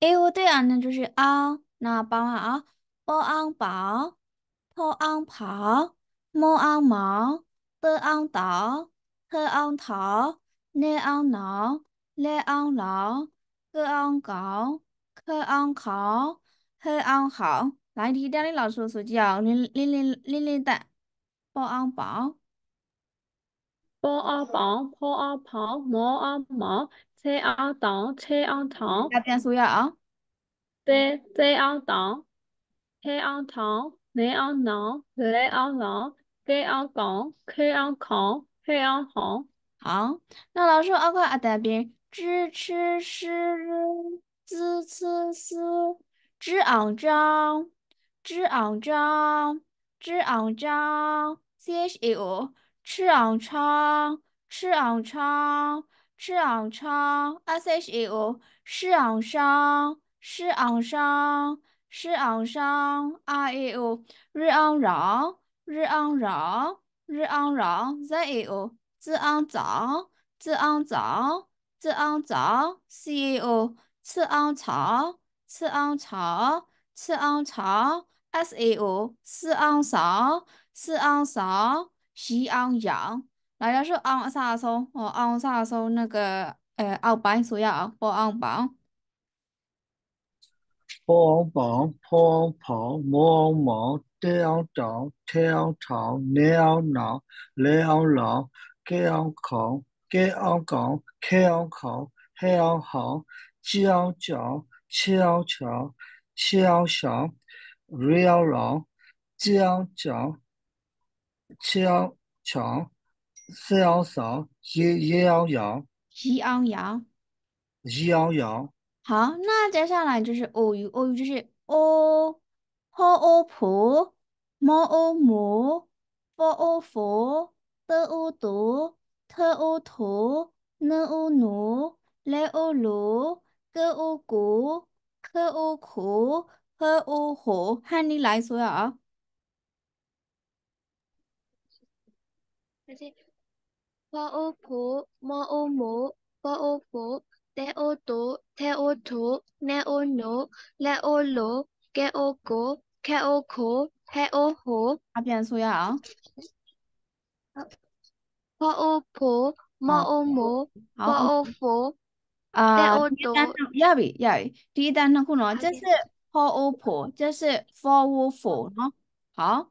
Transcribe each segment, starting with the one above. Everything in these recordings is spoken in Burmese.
哎，我对啊，那就是啊。那帮啊啊，bāng，宝，pāng，跑，máo，毛，dǎo，倒，tǎo，跳，lào，老，lǎo，老，kǎo，考，kǎo，考，hǎo，好。来，你一下那老师说的哦，你、你、你、你、你、你得，bāng，宝，bāng，宝，pāng，跑，máo，毛。c a n g c a n g，加变声要啊？z z a n g z a n g，z a n g z a n g，l a n g l a n g，l a n g l a n g，k a n g k a n g，k a n g k a n g，好。那老师我再阿带遍，z h s z c s z ang zang z ang zang z ang zhang chang chang c ang chang。吃昂昌，S H A O，诗昂商，诗昂商，诗昂商，R A O，日昂让，日昂让，日昂让，Z A O。子昂早，子昂早，子昂早，C A O，次昂草，次昂草，次昂草，S A O，四昂扫，四昂扫，西昂阳。来，咱说阿翁沙阿苏，哦，阿翁沙阿苏那个诶，澳白需要报澳白。报白，报报，毛毛，跳跳，跳跳，鸟鸟，鸟鸟，脚脚，脚脚，脚脚，黑黑，好，脚脚，脚脚，脚脚，鸟鸟，脚脚，脚脚。ci ao 勺 yi yi ao 羊 xi ang 羊 xi ao 羊好那接下来就是 ouo 就是 o how apple mo mo faofoo deo 图 nou neo hu guo 谷 ku 苦 hanni 来说啊再见巴欧普，摩欧姆，巴欧普，德欧图，泰欧图，奈欧奴，拉欧鲁，格欧古，克欧库，海欧湖。啊，变速呀！巴欧普，摩欧姆，巴欧普，啊，第一单，要不，要不，第一单那个呢？这是巴欧普，这是 four？好。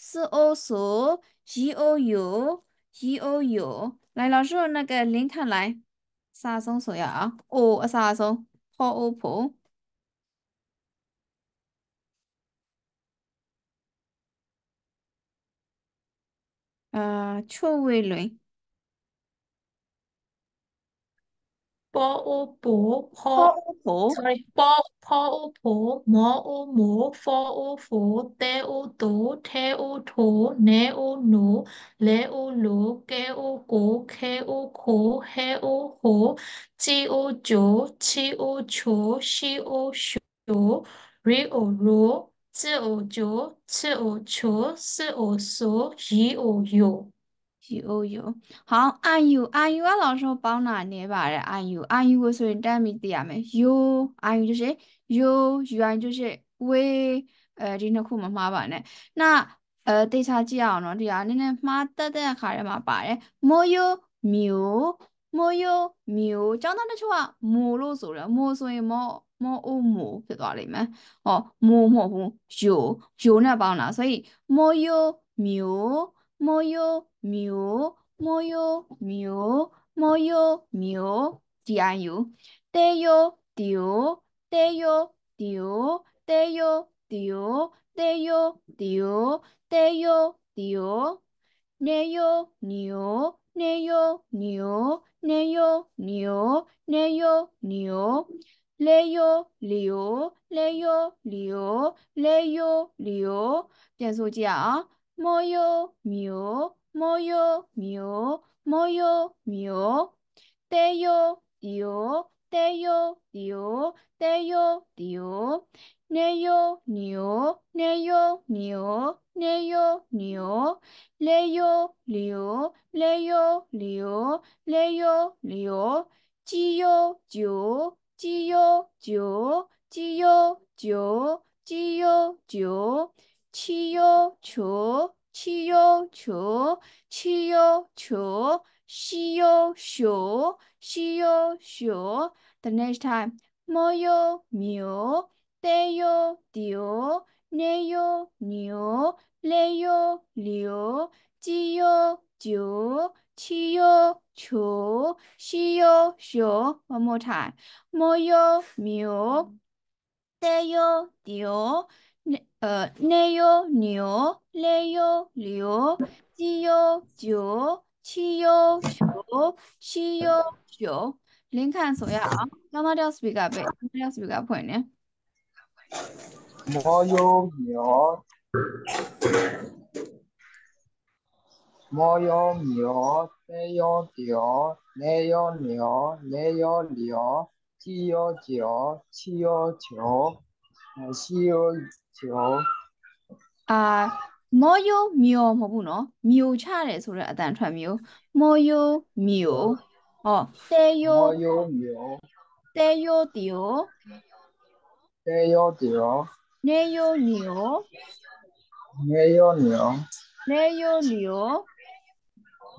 ，s o s o g o u g o u。来，老师，那个零看来，啥松说呀？啊，哦，啥啥松？破欧破。啊，臭味伦。波乌波，波乌波，sorry，波波乌波，摩乌摩，佛乌佛，泰乌土，泰乌土，内乌努，雷乌鲁，盖乌古，黑乌苦，黑乌虎，鸡乌蕉，鸡乌蕉，西乌秀，瑞乌罗，子乌蕉，子乌蕉，子乌苏，鸡乌油。有有，好，are you，are you 啊，老师帮哪念吧的，are you，are you 所以单名字呀没，you，are you 就是 you，you 就是为呃今天课嘛嘛吧呢，那呃对差几样呢？对啊，你那嘛得的卡人嘛吧的，没有苗，没有苗，讲到那句话，木路做了，木所以木木乌木ဖြစ်သွားလိမ့်မယ်။ဟော木မဟုတ်ဘူး။ယူယူနဲ့ပေါင်းတာ။ မိုယိုမျိုးမိုယိုမျိုးမိုယိုမျိုး DIU တေယိုဒီယိုတေယိုဒီယိုတေယိုဒီယိုတေယိုဒီယိုတေယိုဒီယိုနေယိုနီယိုနေယိုနီယိုနေယိုနီယိုနေယိုနီယိုလေယိုလီယိုလေယိုလီယိုလေယိုလီယိုပြန်ဆိုကြည့်အောင် 猫哟喵，猫哟喵，猫哟喵，对哟对哟，对哟对哟，对哟对哟，奶哟牛，奶哟牛，奶哟牛，奶哟牛，来哟牛，来哟牛，来哟牛，鸡哟九，鸡哟九，鸡哟九，鸡哟九。七幺九，七幺九，七幺九，十幺九，十幺九。The next time，么幺咪，哒幺丢，奈幺牛，来幺六，七幺九，七幺九，十幺九。One more time，么幺咪，哒幺丢。呃，内有牛，来有牛，鸡有酒，七有球，西有酒。您看所呀啊，让他调 speaker 呗，调 speaker 不呢？没有牛，没有牛，没有酒，没有牛，没有牛，鸡有酒，七有球，西有。 ကျော်အာမောယိုမျိုးမဟုတ်ဘူးနော်မျိုးချတယ်ဆိုတဲ့အတန်ထွက်မျိုးမောယိုမျိုးဟောတေယိုမောယောမြောတေယိုတီယိုတေယောတောနေယိုနီယိုနေယောညောနေယိုလီယို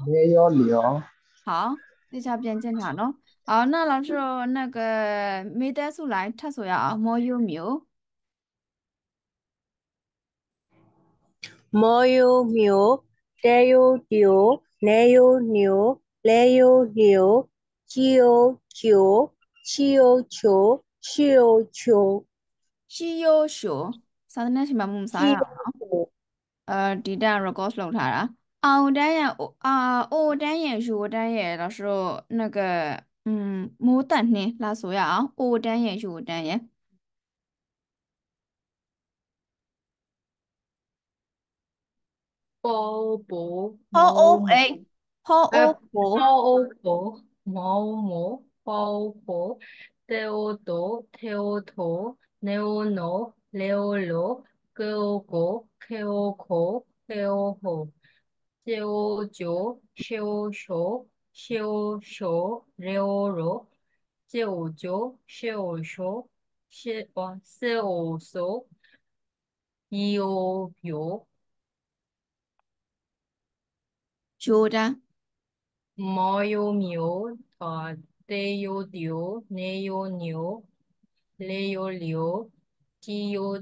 没有聊。好，等下变检查喏。好，那老师那个没带出来，他说呀，没有没有。 မောယိုမျိုးတဲယိုတီယိုနဲယိုညိုလဲယိုလျိုချီယိုချိုချီယိုချိုရှီယိုချိုရှီယိုရှိုစာသနာရှင်မမှုမစားရအောင်အဲဒီတန် record လုပ်ထားတာအောင်တန်းရဲ့啊哦单眼是我单眼老师那个嗯牡丹呢拉索呀啊哦单眼是我 包保，包哦哎，包哦包，包哦包，毛毛，包保，铁奥多，铁奥多，雷奥诺，雷奥诺，克奥古，克奥古，克奥侯，铁奥焦，铁奥烧，铁奥烧，雷奥罗，铁奥焦，铁奥烧，铁奥，铁奥烧，铁奥，铁奥。张 muao mio, deyo diu, neyo nio diu, tio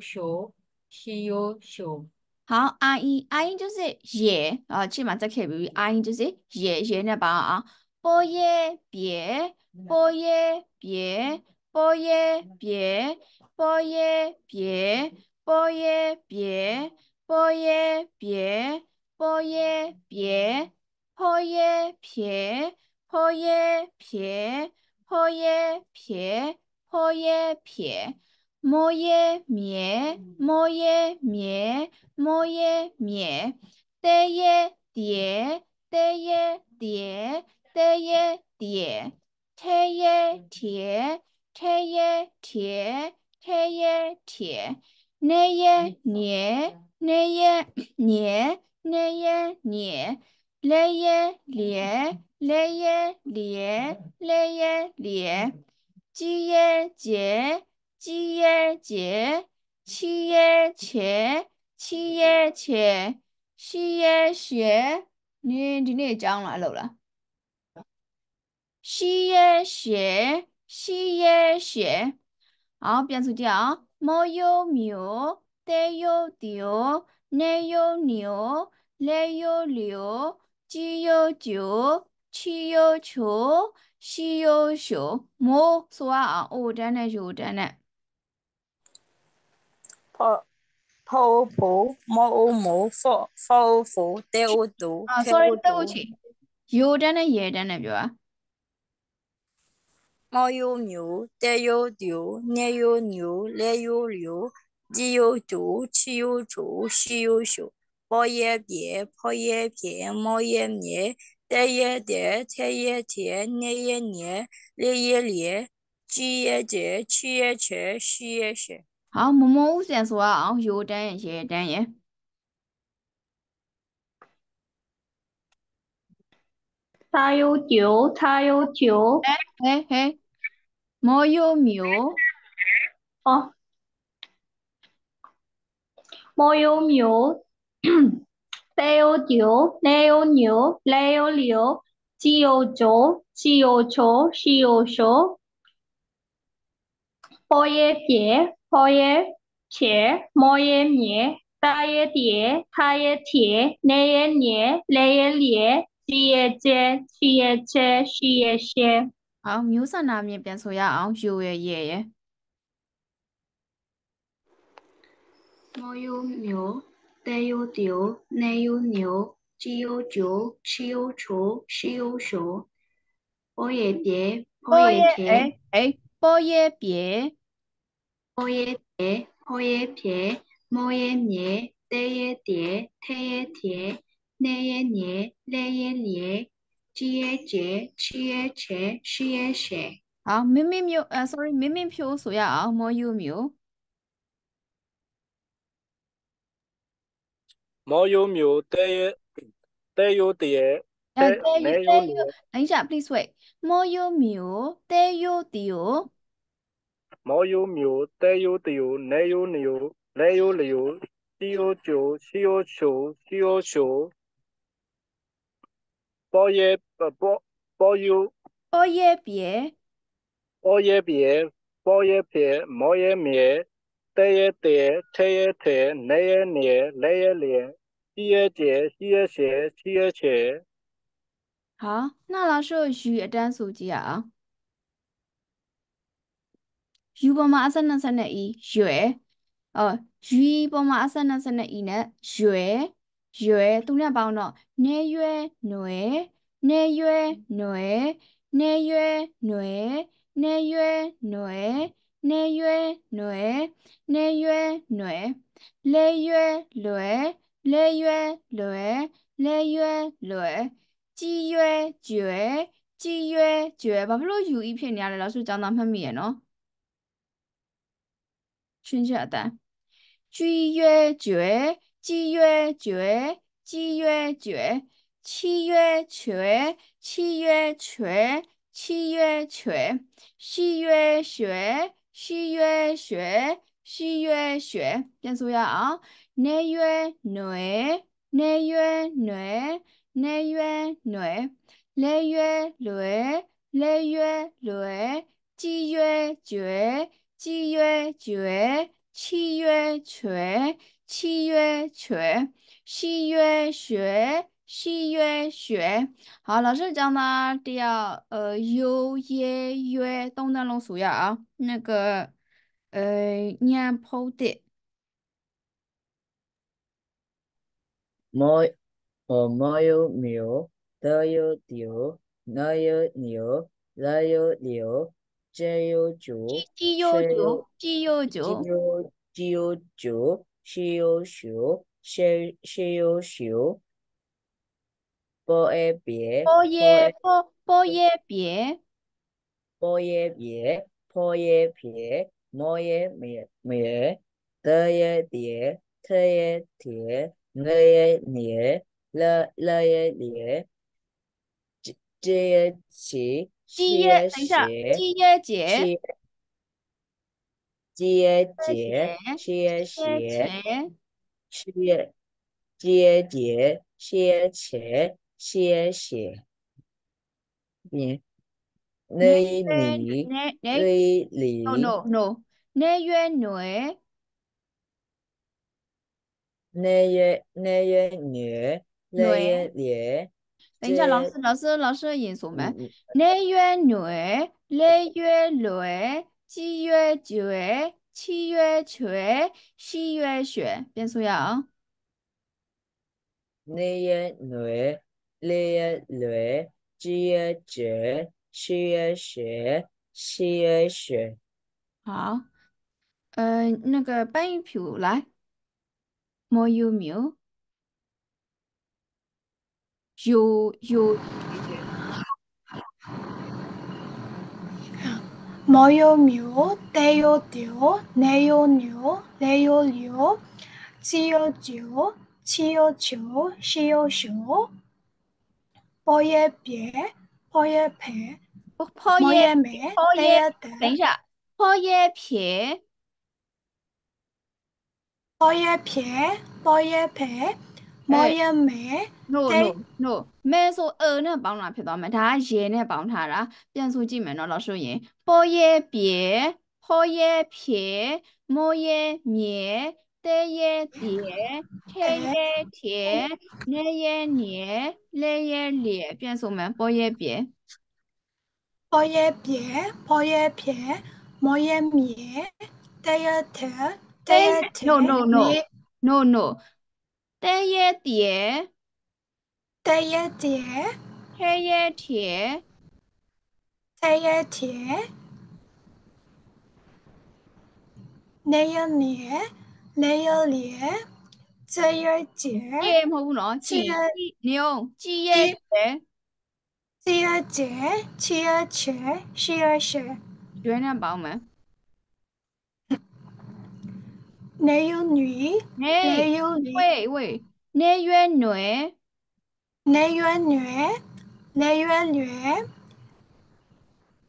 shu, tio shu. 好，阿姨，阿姨就是爷啊，起码在 K B B，阿姨就是爷爷那把啊，波耶别，波耶别，波耶别，波耶别，波耶别，波耶别。波波耶别，波耶撇，波耶撇，波耶撇，波耶撇，摩耶灭，摩耶灭，摩耶灭，得耶叠，得耶叠，得耶叠，贴耶贴，贴耶贴，贴耶贴，捏耶捏，捏耶捏。neye nie leye lie leye lie leye lie jie jie jie jie qie qie qie qie xie xie 你今天也讲了漏了，xie xie xie xie 好，变数题啊，mo yo mo de xie 内有牛，内有牛，鸡有九，七有球，西有熊。冇说啊，我真的就真的。泡泡泡毛毛发发发掉掉。啊，sorry，对不起，有真的也真的，对吧？ 猫有牛，蛋有丢，年有牛，来有溜， 地有毒，气有毒，水有水，跑也别，火也平，木也灭，地也地，天也天，捏也捏，月也月，挤也挤，吃也吃，水也水。好，默默我先说啊，有等一些，等一。他有酒，他有酒。哎哎哎，没有没有。哦。 မောယိုမျိုးသေယိုကျိုနေယိုညိုလေယိုလီယိုချီယိုဂျိုချီယိုချိုရှီယိုရှိုပေါ်ရဲပြေပေါ်ရဲဖြေမောရဲမြေတာရဲတီရဲထားရဲတီရဲနေရဲညေလေရဲလီရဲစီရဲကျဲချီရဲချဲရှီရဲရှဲအောင်မျိုးစန္ဒာမြင်ပြန်ဆိုရအောင်ယိုရဲရဲ 猫有牛，蛋有丢，奶有牛，鸡有猪，吃有猪，吃有猪，波也别，波也别，哎，也别，波也别，波也别，猫也捏，蛋也叠，蛋也叠，奶也捏，奶也捏，鸡也接，吃也吃，吃也吃。好，明明没有，呃，sorry，明明没有数呀，猫有没有？毛油牛带油 带油带。呃，带油带油，等一下，please wait。毛油牛带油有油。毛油牛带油带油，奶油奶油，奶油奶油，西油酒西油酒西有酒。包夜不包包邮。包夜别。包夜别，包夜别，毛夜别。 တဲရဲတဲထဲရဲထဲနေရဲနေလဲရဲလေရှိရဲကျဲရှိရဲရှဲရှိရဲချဲ好，那老师语一段数据啊。语ပေါ်မှာအဆက်21ဤရွယ်အော်ယူပေါ်မှာအဆက်21ဤနဲ့ရွယ်ရွယ်သူနဲ့ပေါင်းတော့နေရွယ်နွယ်နေရွယ်နွယ်နေရွယ်နွယ်နေရွယ်နွယ် နေရွယ်နွယ်နေရွယ်နွယ်လေရွယ်လွယ်လေရွယ်လွယ်လေရွယ်လွယ်ကြီးရွယ်ကျွယ်ကြီးရွယ်ကျွယ်ဘာဖြစ်လို့ UE ဖြစ်နေရလဲလို့ဆိုကြောင်းသားမှတ်မိရနော်ချင်းချက်အတန်းကြီးရွယ်ကျွယ်ကြီးရွယ်ကျွယ်ကြီးရွယ်ကျွယ်七月缺，七月缺，七月缺，七月雪，十一穴，十一穴，听苏雅啊！内穴内，内穴内，内穴内，内穴内，内穴内，七穴穴，七穴穴，七穴穴，十一穴。西约学，好，老师讲呢，这二，呃，有约约，东南龙属要啊，那个，呃，念破的，没，呃，没有牛，得有牛，那有牛，那有牛，这有猪，鸡有猪，鸡有猪，鸡有鸡有，有熊，西有熊。波耶别，波耶波波耶别，波耶别，波耶别，摩耶灭灭，德耶叠，特耶叠，乐耶捏，乐乐耶咧，这这耶起，西耶斜，西耶节，西耶节，西耶斜，西耶，西耶节，西耶斜。谢谢你，你你你你，no no no，你约女，你约你约女，你约女。等一下，老师老师老师严肃没？你约女，你约女，几月九，七月九，十月雪，变数呀？你约女。列列，G 节，C 学，西有雪。好，呃，那个搬一票来，没有没有，有有。毛有没有，得有丢，奶有牛，奶有牛，鸡有九，七有九，十有十，包也别，包也赔，泡也没，泡也等一下，泡也撇，包也撇，包也赔，毛也没。no no no မဲဆိုအနဲ့ပေါင်းတာဖြစ်သွားမယ်ဒါကရေနဲ့ပေါင်းထားတာပြန်ဆိုကြည့်မယ်နော်လောက်ဆိုရင်ပေါ်ရဲ့ပြေဖောရဲ့ဖြေ မောရဲ့မြေတဲရဲ့ပြေထဲရဲ့ထေနေရဲ့ညေလဲရဲ့လေပြန်ဆိုမယ်ပေါ်ရဲ့ပြေပေါ်ရဲ့ပြေပေါ်ရဲ့ဖြေမောရဲ့မြေတဲရဲ့ထေတဲရဲ့ထေ no no no no no တဲရဲ့ပြေတဲရဲ့တဲထဲရဲ့ထေတဲရဲ့ထေနေရနေလေရ 你有脸，这月节。夜猫子，你有七月节？七月节，七月节，七月节。你那包吗？你有女？你有女？喂喂，你有女？你有女？你有女？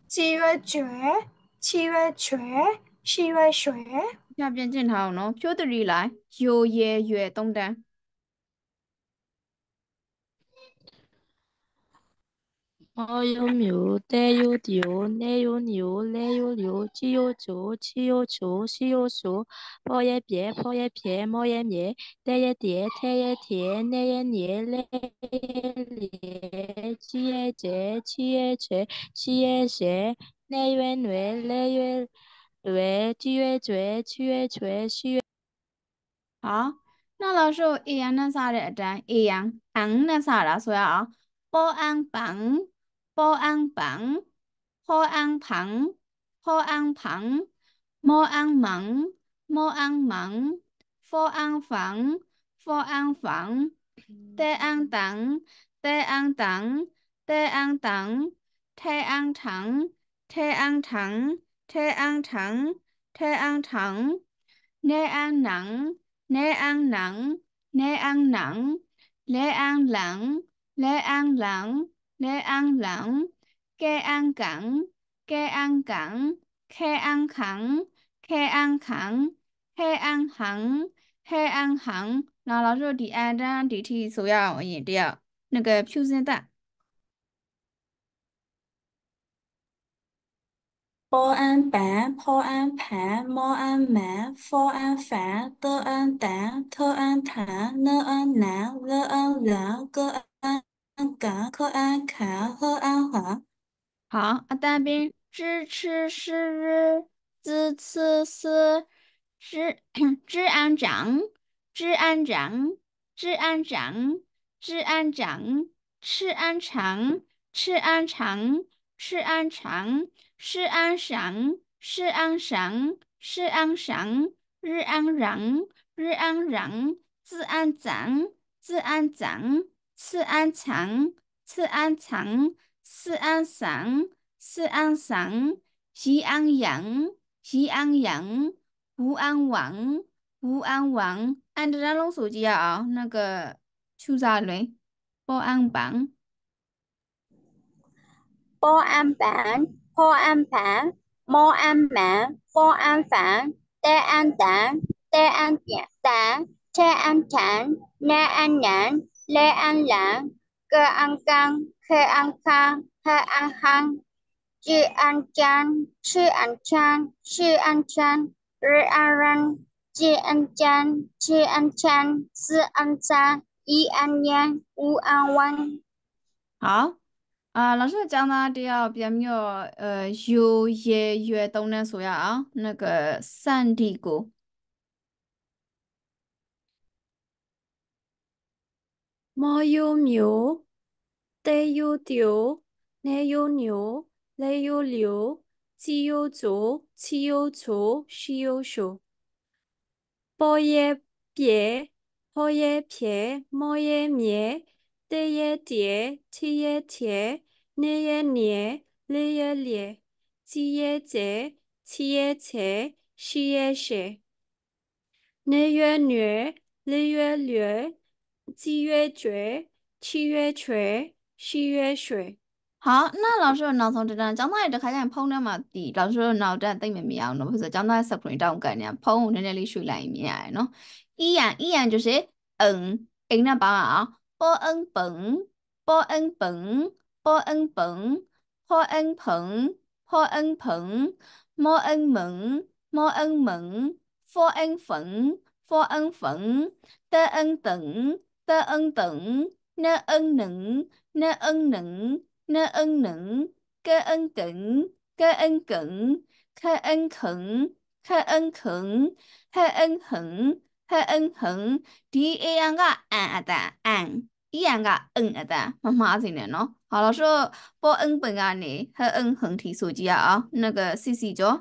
七月节，七月节，七月节。下边真好喏，叫得你来，又远又东的。毛有牛，蛋有牛，奶有牛，奶有牛，鸡有求，鸡有求，喜有求。坡也撇，坡也撇，么也捏，叠也叠，贴也贴，捏也捏，捏也捏，结也结，结也结，喜也结。来也来，来也。对，绝绝绝绝绝。好，那老师一样那啥的咱一样，昂那啥的说啊，保安房，保安房，保安房，保安房，保安门，保安门，保安房，保安房，得安等，得安等，得安等，太安长，太安长。 ထဲအန်ထန်ထဲအန်ထန်နေအန်နန်နေအန်နန်နေအန်နန်လေအန်လန်လေအန်လန်လေအန်လန်ကဲအန်ကန်ကဲအန်ကန်ခဲအန်ခန်ခဲအန်ခန်ဟဲအန်ဟန်ဟဲအန်ဟန်နောက်လာတော့ဒီအန်တန်ဒီထိဆိုရအောင်အရင်တယောက်ငါကဖြူစင်သက် 波安板，坡安盘，毛安满，佛安凡，德安丹，特安坦，能安南，乐安兰，各安。安感可安看和安环。好，阿大兵知吃是日自吃思知知安长知安长知安长知安长吃安长吃安长吃安长是安赏是安赏是安赏日安壤日安壤自安长自安长。次安长，次安长，四安赏，四安赏，西安阳，西安阳，吴安王，吴安王。按这张龙手机啊，那个邱家伦，报安榜，报安榜，ho an phả, mo an mã pho an phả, te an tả te an nhã tả, che an chản na an nhãn, le an lã cơ an căng, khê an khang he an hăng, chi an chan chi an chan chi an chan re an ran chi an chan, chi an chan, sư an chan y an yang u an wan 好。 啊，老师讲的要比较呃有也越都能说呀啊，那个三地歌。毛有牛，蛋有丢，奶有牛，奶有牛， 自由左，自由左，西右手。波耶别，破耶撇，摩耶灭，得耶叠，提耶贴， 捏耶捏，咧耶咧，几耶节，七耶切，西耶些。捏耶捏，咧耶咧，几耶绝，七耶缺，西耶水。好，那老师နောက်ဆုံးတန်းကျောင်းသားတွေတစ်ခါကျရင်ဖုန်းထဲမှာဒီ老师နောက်တန်းသိမ့်မမြင်အောင်နော်ဘာလို့ဆိုကျောင်းသား screen တောင်းကန်နေဖုန်းကိုနည်းနည်းလေးရွှေ့လိုက်ရင်မြင်ရတယ်နော်一样一样就是嗯嗯那帮啊波恩本波恩本 hô ân bẩn, hô ân phẫn, hô ân phẫn, mô ân mẫn, mô ân mẫn, phô ân phẫn, phô ân phẫn, tê ân tẩn, tơ ân tẩn, nơ ân nửng, nơ ân nửng, nơ ân nửng, cơ ân cận, cơ ân cận, khê ân khẩn, khê ân khẩn, khê ân hững, khê ân hững, đi e ăn à à ta ăn. အတန်အန် en ကအန်အတန်မမှားစေနဲ့နော်好了说波恩本ကနေဟအန်ဟန်提ဆိုကြည့်ရအောင်那个 CC ကျော်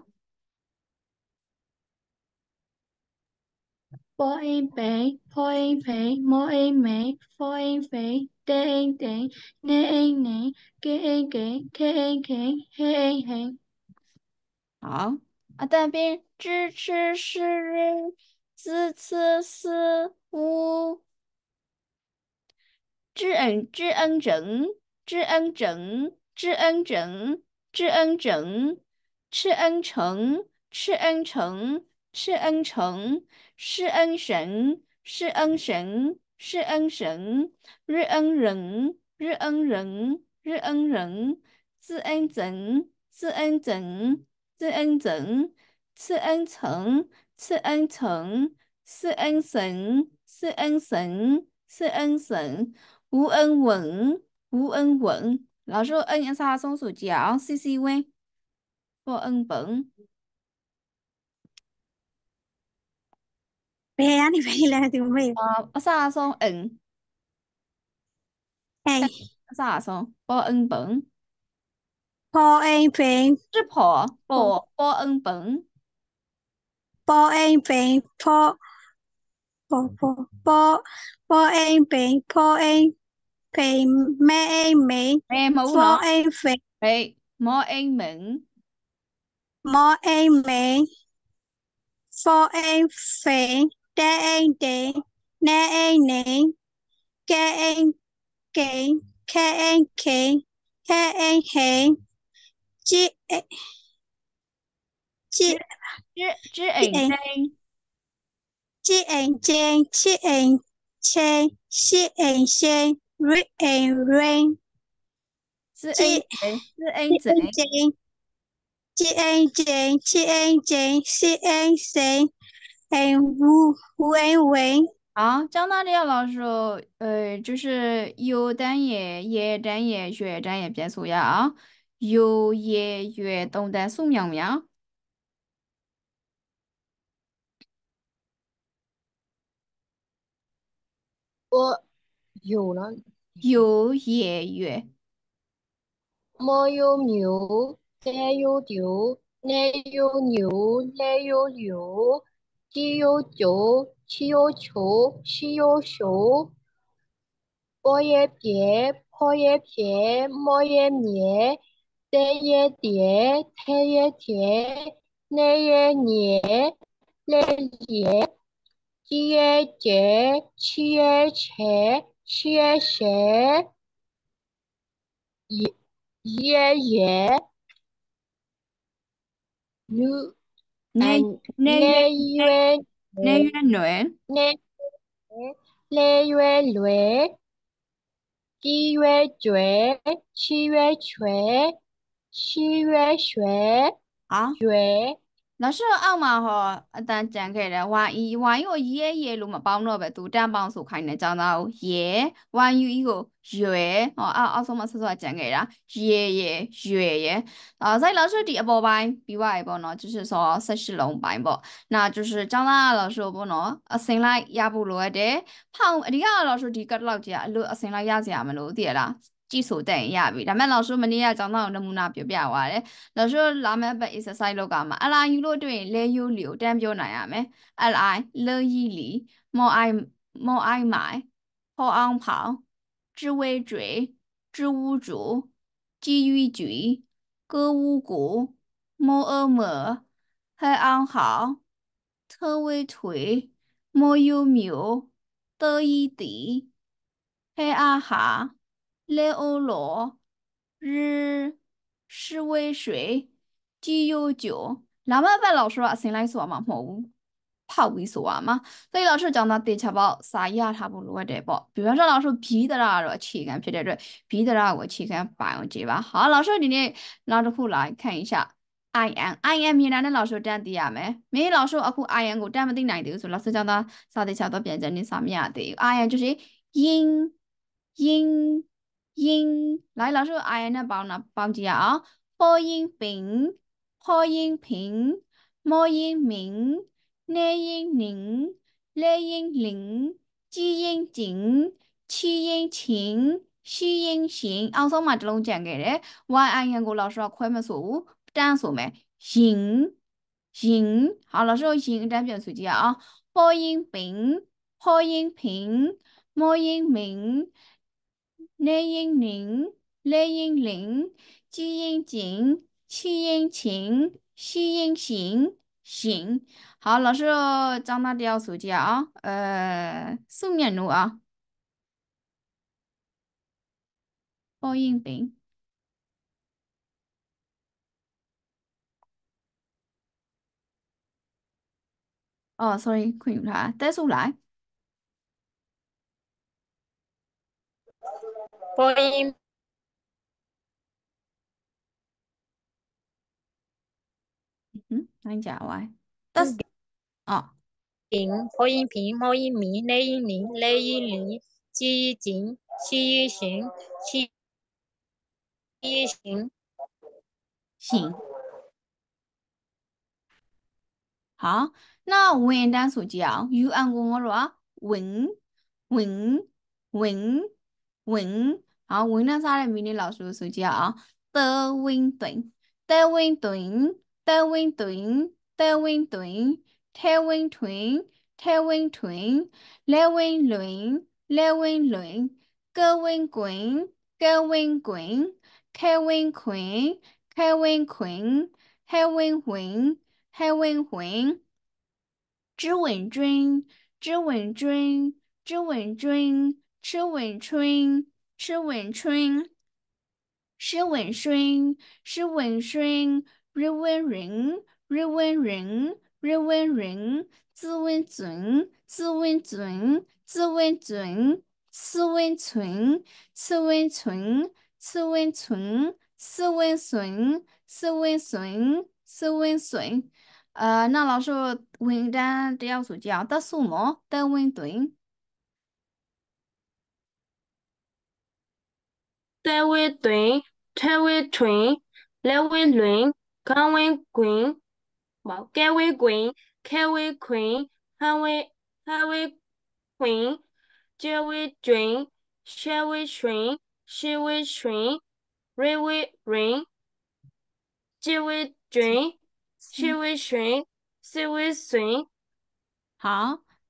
波 a 北，波 a 北，摩 a 美，佛 a 肥，得 a 得，呢 a 呢，给 a 给，k a 给，黑 a 黑。好，啊，但边支持是。z c s u， 知恩知恩整，知恩整，知恩整，知恩整，吃恩成，吃恩成，吃恩成，施恩神，施恩神，施恩神，日恩人，日恩人，日恩人，自恩整，自恩整，自恩整，次恩层。次恩层，四恩神，四恩神，四恩神，无恩稳，无恩稳。老师恩一下松鼠脚，C C 温，不恩本。别呀，你别来丢没有？啊，我啥松恩？哎，啥松？不恩本。破恩本。是破，不不恩本。波 A 平波波波波波 A thì mẹ mẹ mẹ mẫu nó em phải mẹ mò em mình mò em mẹ phò em phải cha em để na em nè ca em kể ca em kể ca em hệ chị chị chị em trang chị em trang chị em trang chị em trang r n r，z n z，z n z，z n z，z n z，c n c，h u h n h。啊，讲到这个老师哦，呃，就是有单页、页展页、学展页别数呀啊，有一页懂得数没有？我有了。有野月。没有牛，再有牛，那有牛，那有牛，鸡有猪，鸡有猪，鸡有猪。波也别，坡也别，摸也捏，得也叠，贴也贴，那也捏，那也，鸡也结，鸡也切。chia ye dễ dễ như nê nê nê nê luyện nê lê yue luyện chi yue chuế chi yue chuế chi yue chuế chuế 七月雪，啊，雪。老师အောက်မှာဟောအတန်ကြံခဲ့တယ် y e y ကိုရဲရဲလို့မပေါင်းတော့ပဲသူတန်းပေါင်းဆိုခိုင်းတယ်ကျောင်းသားကိုရဲ y u e ကိုရွယ်ဟောအောက်အောက်ဆုံးမှာဆော့ဆော့ကြံခဲ့တာရဲရဲရွယ်ရဲ啊所以老师ဒီအပေါ်ပိုင်းပြီးသွားပြီပေါ့နော်就是说18လုံးပိုင်းပေါ့那就是ကျောင်းသား老师ပေါ့နော်အစင်လိုက်ရဖို့လိုအပ်တယ်ဖောင်အဓိက老师ဒီကတ်လောက်ကြီးကအလို့အစင်လိုက်ရစရာမလိုသိရလား ကျ ကြည့်ဆိုတဲ့ရင်ရပြီဒါမဲ့老师မနေ့ကကျောင်းသားကိုနမူနာပြောပြသွားတယ်老师လာမယ့်ဘက် exercise လောက်ကမှာ li ယူလို့တွေ့ရင်လဲယူလီကိုတန်းပြောနိုင်ရမယ် li လဲယီလီမောအိုင်မောအိုင်မိုင်ဟောအောင်跑知微嘴知乌主基于举歌乌鼓摸呃摸黑昂好特微腿摸有苗得一底黑阿哈 雷欧罗，日是为水，既有酒。လာမယ့်ဘက်老师ကအစင်လိုက်ဆိုရမှာမဟုတ်ဘူးဖောက်ပြီးဆိုရမှာ所以老师讲到တေချာပေါက်စာရထားဖို့လိုအပ်တယ်ပေါ့比方说老师ဘီးဒရာကတော့အခြေခံဖြစ်တဲ့အတွက်ဘီးဒရာကိုအခြေခံပိုင်အောင်ကြည့်ပါ好老师ဒီနေ့နောက်တစ်ခုလာ看一下 I am I am မြင်တာနဲ့老师တန်းသိရမယ်မင်း老师အခု I am ကိုတန်းမသိနိုင်သေးဘူးဆို老师讲到စာတေချာတော့ပြန်ကြနေစာမရသေးဘူး I am 就是因因 音，来，老师，I am နဲ့ပေါင်းတာပေါင်းကြည့်ရအောင်ပေါ်ရင်ပင်ပေါ်ရင်ပင်မောရင်မင်နေရင်နင်လဲရင်လင်ကြည်ရင်ကျင်ချီရင်ချင်းရှိရင်ရှင်အောင်ဆုံးမှာတစ်လုံးကြံခဲ့တယ် y i n ကို老师ကခွဲမဆိုဘူးတန်းဆိုမယ်ရင်ရင်好老师ရင်အတန်းပြန်ဆိုကြည့်ရအောင်ပေါ်ရင်ပင်ပေါ်ရင်ပ neiing ning, laying ling, jiing jing, qiying qing, xiying xing, xing。好，老师，张大雕暑假啊，呃，素面奴啊，报应饼。哦，sorry，困难，带出来。播音，嗯哼，那你讲完。但是，啊，平播音平，播音明，雷音零，雷音零，几音静，七音行，七一行，行。好，那我们单数啊，You are good，文。文文文。好ဝင်နဲ့စားတဲ့မီနစ်လောက်ဆိုဆိုကြည့်အောင်သဝင်းတွင်သဝင်းတွင်သဝင်းတွင်သဝင်းတွင်ထဲဝင်းတွင်ထဲဝင်းတွင်လဲဝင်းလွင်လဲဝင်းလွင်ကဝင်းကွင်ကဝင်းကွင်ခဲဝင်းခွင်ခဲဝင်းခွင်ဟဲဝင်းဝင်ဟဲဝင်းဝင်知稳君知稳君知稳君吃稳春， 是文春，是文春，是文春，日文人，日文人，日文人，字文尊，字文尊，字文尊，字文尊，字文尊，字文尊，字文尊，字文尊，字文尊，字文尊，字文尊，字文尊，字文尊，字文尊，呃，那老师文，章这要数，叫得数么？得文尊。 တဲဝဲတွင်ထဲဝဲထွင်လဲဝဲလွင်ခေါင်းဝဲကွင်မောကဲဝဲကွင်ခဲဝဲခွင်ဟန်ဝဲဟာဝဲခွင်ကျဲဝဲကျွင်ရှဲဝဲရွှင်ရှေဝဲရွှင်ရဲဝဲရင်ကျဲဝဲကျွင်ရှေဝဲရွှင်စေဝဲဆွင်好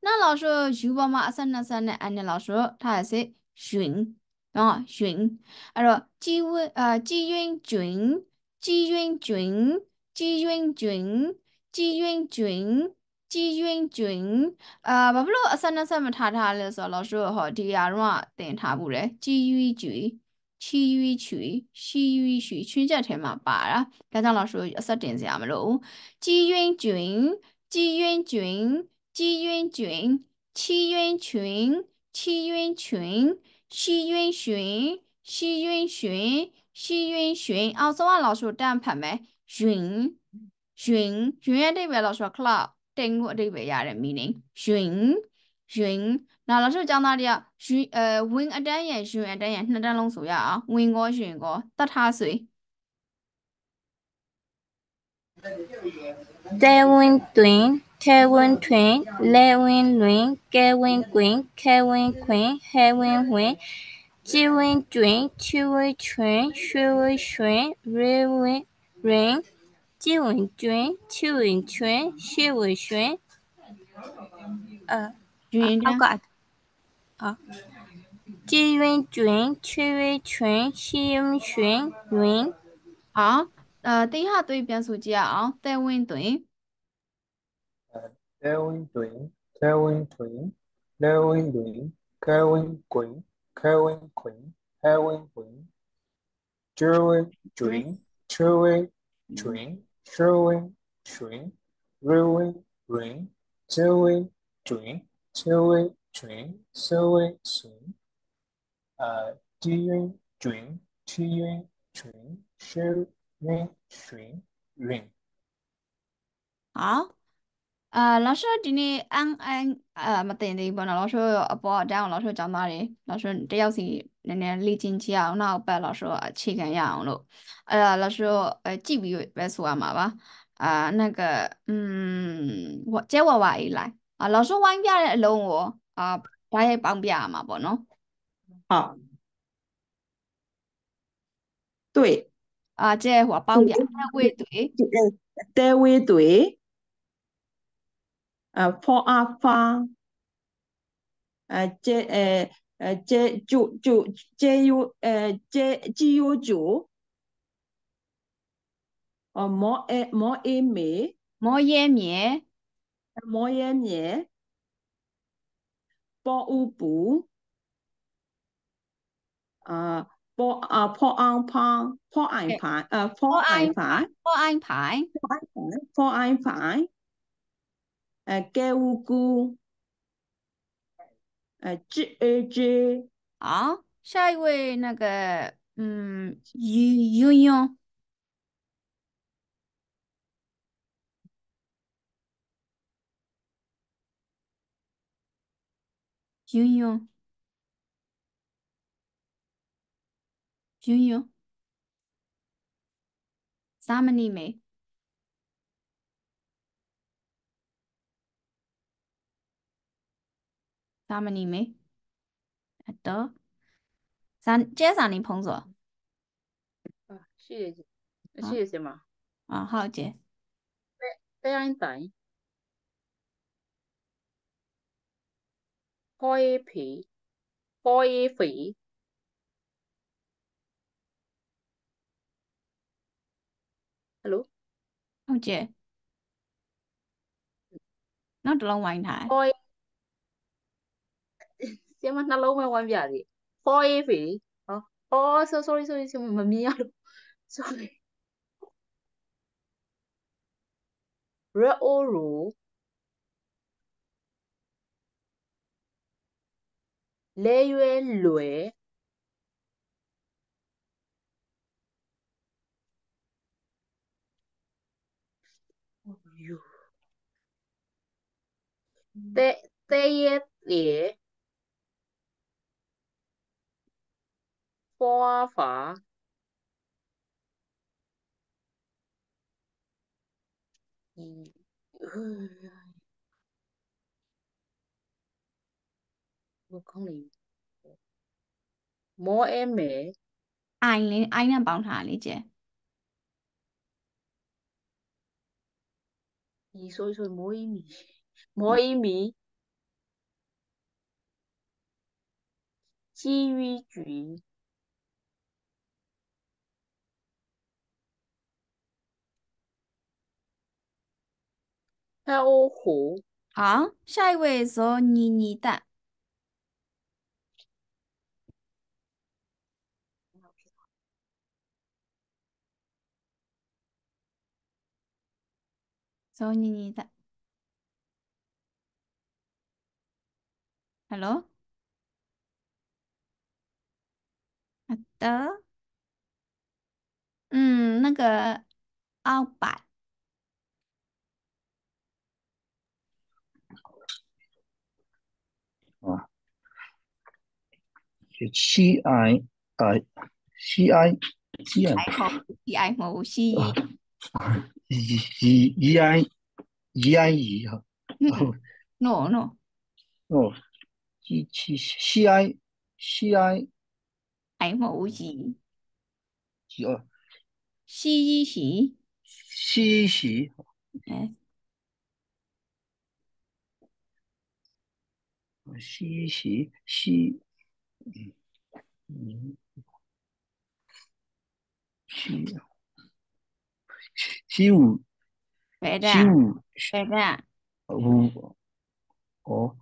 那老师ယူပါမှာအဆက်နှစ်ဆက်နဲ့အဲ့နဲ့老师他也是寻 နော်云အဲ့တော့ជីဝအာជីယွင်းကျွင်းជីယွင်းကျွင်းជីယွင်းကျွင်းជីယွင်းကျွင်းជីယွင်းကျွင်းအာဘာလို့အစနဲ့ဆက်မထားထားလဲဆိုတော့လို့ဟောဒီဟာတော့တင်ထားဘူးတယ်ជីယွီကျွီချီယွီချွီရှီယွီရှွီချင်းချက်ထဲမှာပါတာဒါကြောင့်လို့ဆိုအဆက်တင်စရာမလိုဘူးជីယွင်းကျွင်းជីယွင်းကျွင်းជីယွင်းကျွင်းချီယွင်းကျွင်းချီယွင်းကျွင်း 西云巡，西云巡，西云巡。အောက်ဆုံးက老师တန်းဖတ်မယ်။云云云ရဲ့အဓိပ္ပာယ်老师က cloud တိမ်လို့အဓိပ္ပာယ်ရတဲ့ meaning 云云နောက်老师讲到的云呃 win အတန်းရဲ့ win အတန်းရဲ့နှစ်တန်းလုံးဆိုရအောင် win ကော win ကောတတ်ထားဆွေတဲဝင်းတွင် 开文屯，赖文伦，盖文滚，开文坤，海文文，纪文军，邱文群，薛文寻，瑞文云，纪文军，邱文群，薛文寻。嗯，好，啊，鸡文军，邱文群，薛文寻，云。好，呃，等一下，对一遍手机啊，戴文屯。溜滚，溜滚，溜滚，滚滚，滚滚，滚溜滚，追追，追追，追追，追追，追追，追追，追追，追追，追追，追啊！追追，追追，追追，追追，追好。 啊，老师ဒီနေ့အန်းအန်းအာမတင်သေးဘူးပေါ့နော်老师အပေါ်အတန်းအောင်老师ကျောင်းသားတွေ老师တယောက်စီနည်းနည်းလေ့ကျင့်ကြည့်အောင်နောက်ပတ်老师အခြေခံရအောင်လို့အဲ့ဒါ老师အဲကြည့်ပြီးပဲဆိုရမှာပါအာ那个嗯我ကျဲဝဝအေးလိုက်အာ老师ဝိုင်းပြတဲ့အလုံးကိုအာဓာတ်ရိုက်ပေါင်းပြရမှာပေါ့နော်好，对。啊，即系话帮人单位队，单位队， 诶，for 阿花，诶，即诶诶，即就就即有诶即即有就，哦，冇诶冇诶咩，冇嘢咩，冇嘢咩，保护部，啊。破啊破安旁破安牌啊破安牌破安牌破安牌破安牌 呃，G U G，哎呃 gig 啊下一位那个嗯英英雄英云英云英咱们的 Germany atau san je san ni pong so ah shi ji shi ji ma ah hao je pe pe an tai koi pi koi fi hello ဟုတ်ကဲ့နောက်တစ်လုံးဝိုင်းထားတယ် ဆီမနှလုံးမဝမ်းပြစီ Foy ဖေဟောအော် sorry sorry sorry မမြင်ရလို့ sorry ရအိုရူလဲရွယ်လွယ်သဲသဲရဲရေ 刮法，嗯，我讲你，莫暧昧，爱你爱哪宝啥呢姐？你说说莫伊米，莫伊米，季玉菊。飘湖好，下一位说妮妮蛋。说妮妮的。Hello？好的。嗯，那个二百。西安啊，西安，西安。西安没有西。一、一、一安，一安一哈。不，no no。哦，一、一、西安，西安，安没有西。西西西西。西西。嗯，西西西。嗯嗯，七七五，七五，七五，七五，五，哦，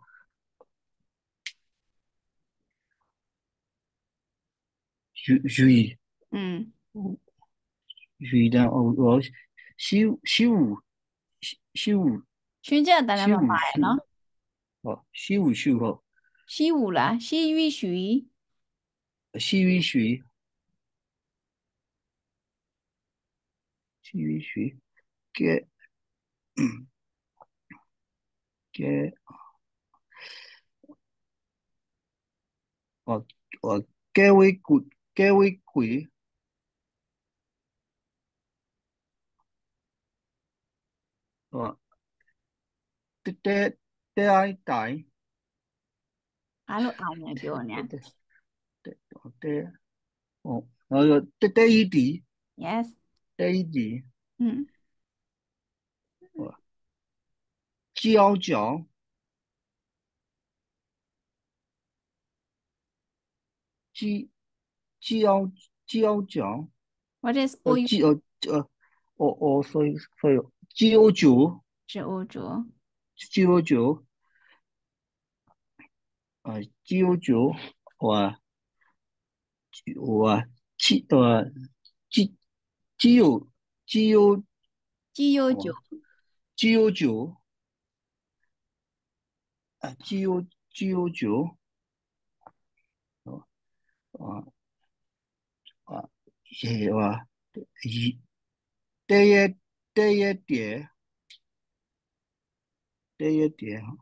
七七五，嗯，七五，然后然后，七七五，七七五，春节带你去买咯，哦，七五九号。西武啦，西域水，西域水西域水给给哦哦，给位贵给位贵哦，得得得爱带အား လို့အောင်နေပြောနေ得得得哦，然后得得一滴，yes，得一滴嗯，哦，教教教教教教。 what is 呃， O U 鸡呃呃，哦哦，所以所以九九是欧洲，九九， 啊，九九或或七或七七九七九七九九七九九啊，七九七九九哦，啊啊，是啊，一第一第一点第一点哈。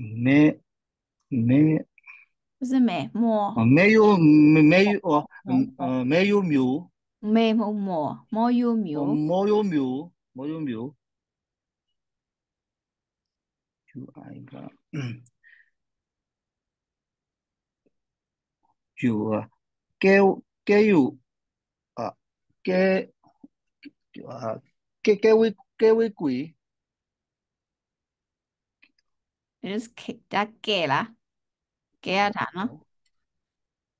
ね、ね、What's cái meh? More. 어, 매우 매우 어, 음, 어, 매우 묘, Meh more. More. More you 어, mew. 모요 묘, 모요 묘. UI가 U 아, 깨우 깨우 아, 깨 아, 깨 깨위 깨위 구이 is cake ဒါကဲလားကဲရတာနော်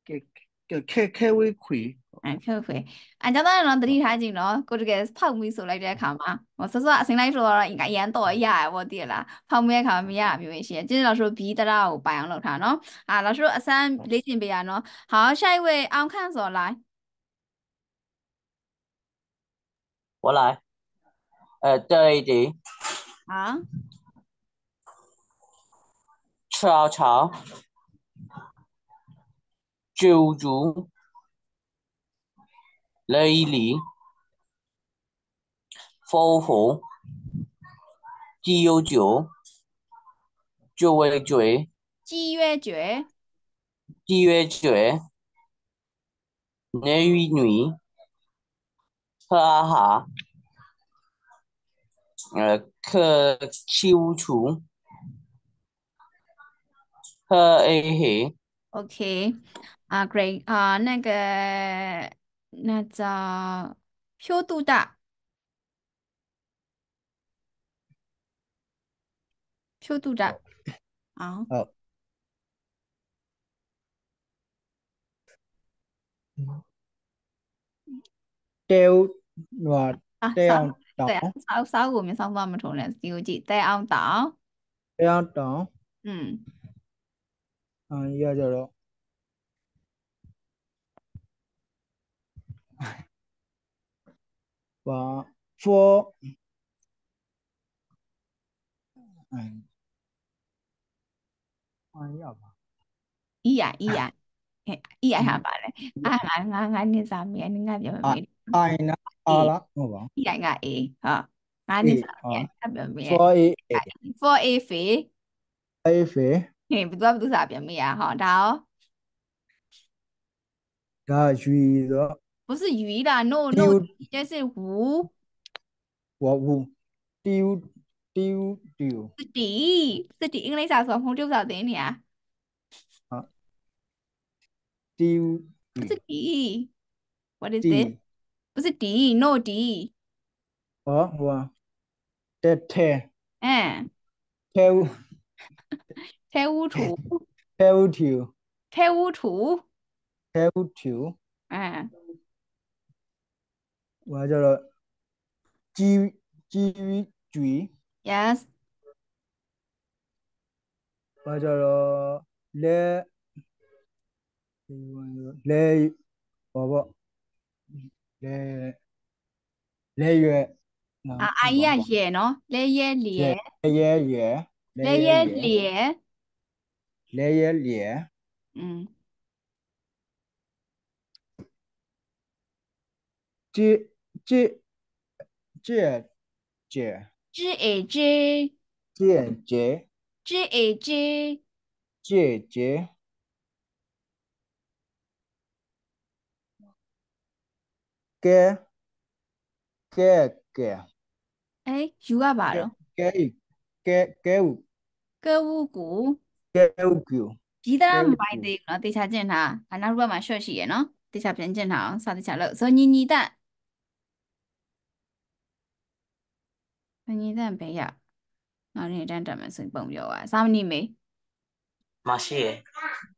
cake ကဲကဲဝေးခွေအခုခွေအန်ကျတော့တော့သတိထားကြည့်နော်ကိုတကယ်ဖောက်မိဆိုလိုက်တဲ့အခါမှာဟိုစောစောအစင်လိုက်ဆိုတော့အရန်တော့ရရပေါ့တည်လားဖောက်မိတဲ့အခါမရမျိုးရှိရကျင်းတော့ဆိုဘီတရာကိုပိုင်အောင်လုပ်ထားနော်အာတော့ဆိုအစမ်းလေ့ကျင့်ပေးရနော်ဟောရှိုက်ဝေအောင်ခန့်စော်လိုက်ဝလိုက်အဲတဲ့ဒီဟာ 超超救助雷利佛佛基友九九位绝鸡月绝鸡月绝男与女哈哈呃克秋五。喝 A 黑。OK，啊，Great 啊，那个那叫표두 다， 표두 다， 啊。好。tiêu và tiêu ông tỏ sáu sáu gồm sáu vòng mà thuộc là tiêu chị tiêu ông tỏ tiêu ông tỏ ừ ဒီကိုကြည့်တဲအောင်တောင်း tiêu đỏ อืม à, giờ giờ đó và for à, ai à bà အီးရအီးရဟဲ့အီးရဟာပါလေအာငါငါငါနေစာမီးငါပြောမ à, မေး ai nó à là ngồi bảo အီးရငါအေးဟာငါနေ e စာမီး à ငါပြောမေး for e for a ဖေ a phê ဟင်ဘယ်သူကဘယ်သူစာပြောမေးရဟောဒါရော đã duy đó 不是鱼啦，no no， tiêu 这是无，我无tiêu tiêu tiêu 是底，是底，因为啥说红就不晓得你啊，啊 丢不是 D。What is 地 this？不是 D，no D。哦我的贴嗯， ထဲဝူထူထဲဝူထူထဲဝူထူထဲဝူထူအဲဟိုကကျတော့ជីជីကျွ Yes ဟိုကကျတော့လဲလဲဘောဘောလဲလဲရွယ်နော်အာအကြီးရရဲ့နော်လဲရဲလျဲလဲရဲရဲလဲရဲလျဲ 来也脸，嗯，这这这这 G A J 这这 G A J 这这给给给。哎，U 啊吧了，给给给五。给五 九。ဒီသားမပိုင်သေးဘူးเนาะတေချာကျင့်ထားအာနောက်တစ်ပတ်မှာ short ရှိရယ်เนาะတေချာပြန်ကျင့်ထားအောင်စတေချာလို့ဆိုညီညီတန့်ညီညီတန့်ဘယ်ရနောက်နေ့တန်းတက်မယ်ဆိုရင်ပုံပြောပါစာမနီမေ မရှိရယ်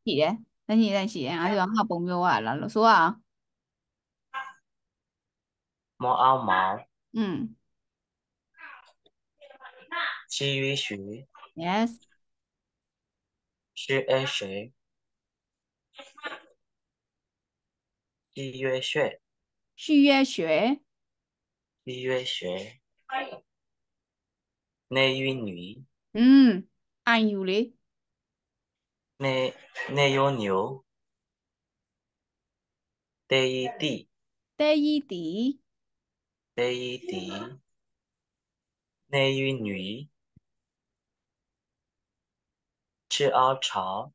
ရှိတယ်ညီညီတန့်ရှိတယ်ငါဒီကငါပုံပြောရလားလို့ဆိုရအောင် မောအောင်မောင် อืม ချီရွေးရွှေ yes 续约学，续约学，续约学，续约学。内有女，嗯，安有嘞？内内有牛，得一弟，得一弟，得一弟，内有女。吃阿茶，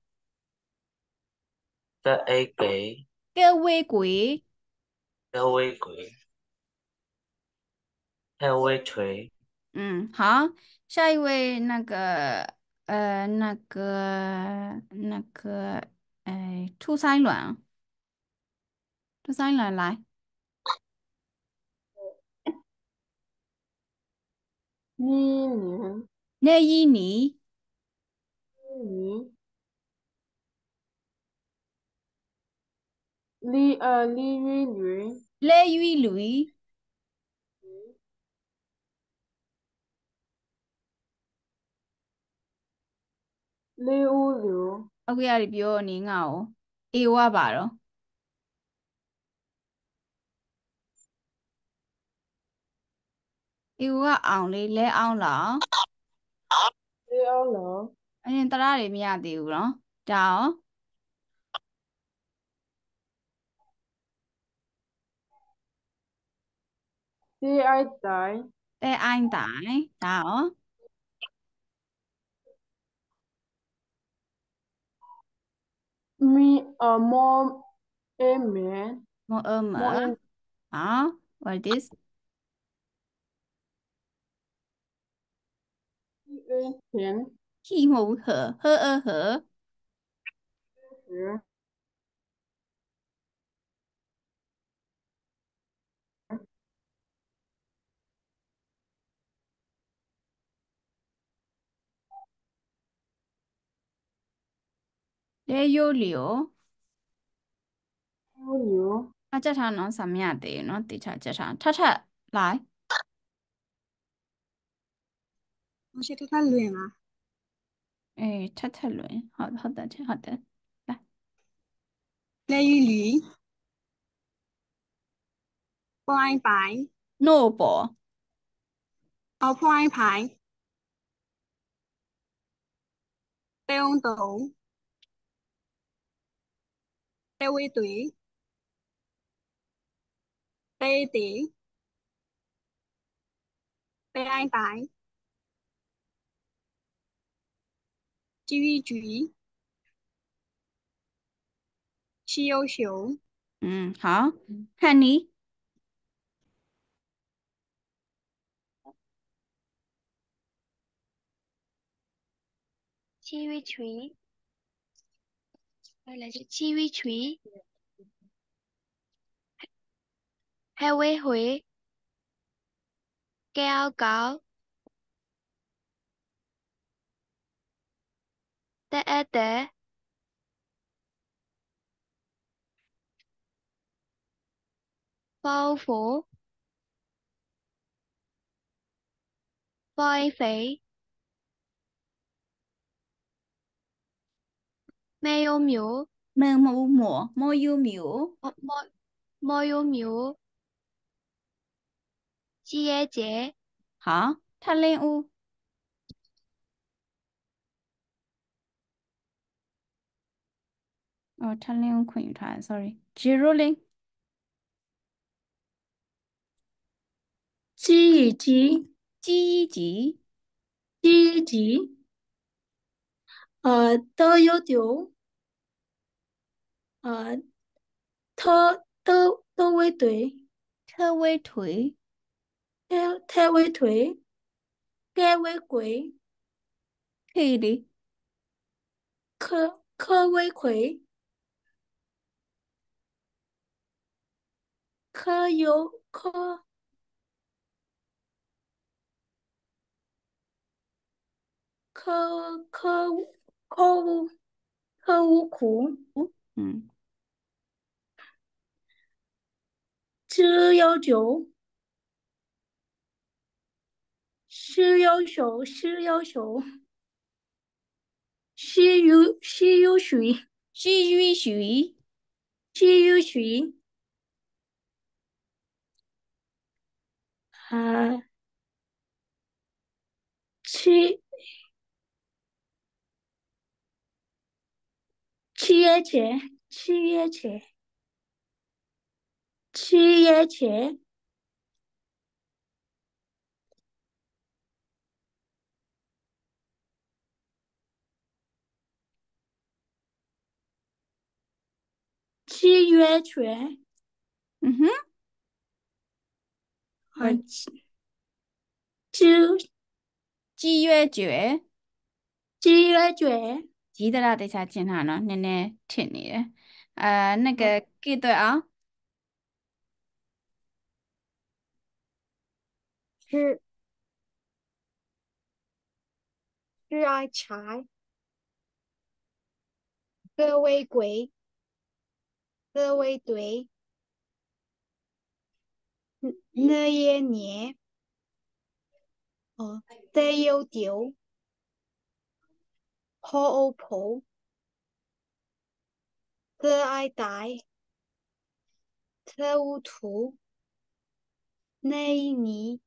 得喂鬼，得喂鬼，得喂鬼，得喂锤。嗯，好，下一位那个，呃，那个，那个，哎，兔三卵，兔三卵来，你你，那一年。 လီအလီရွေးလွင်လဲရွီလူီလေးဦးလူအခုရပြီပြောနေငါ့ကိုအေဝပါတော့အေဝအောင်လေးလဲအောင်လားလဲအောင်လား အရင်တရားတွေမရသေးဘူးနော်ဒါရောဒီအိုင်တိုင်းတဲ့အိုင်တိုင်းဒါရောมีเอ่อมอมเอเมนมอเอเมนอ๋อ what is this เห็น khi hồ hở hơ ơ hở. Để vô liệu vô liệu à chắc chắn nó sắm nhà để nó để chắc chắc chắn chắc chắn lại. Không sẽ cái cái luyện à? 哎，蔡蔡轮，好的，好的，挺好的，来，雷雨林，破案牌，诺博，好破案牌，贝翁岛，贝威队，贝迪，贝安牌。鸡尾锤，西柚球。嗯，好。看你。鸡尾锤，还来一个鸡尾锤。黑喂黑，脚脚。tệ tệ bao phủ. Voi phỉ. Mê ô miểu. Mê mô mùa mô yêu miểu. Ờ, mô mô yêu miểu. Chia e chế hả? Thanh lên u. 哦，他利用捆船，sorry，鸡肉嘞，鸡鸡鸡鸡，鸡鸡，呃，都有丢，呃，他都都会对，特威腿。他他会腿，该会腿，嘿嘞，可可会腿。可有可。可可可无可无苦，嗯，只有酒，是有酒，是有酒，是有是有水，是有水，是有水，啊，七七月前，七月前，七月前，七月前，嗯哼，九几月九？几月几？记得啦，等下见他咯，奶奶听你的。呃，那个几对啊。是是爱财，各位鬼，各位怼。那一年，哦，得有丢，好恶婆，得爱戴，得无图。那一年，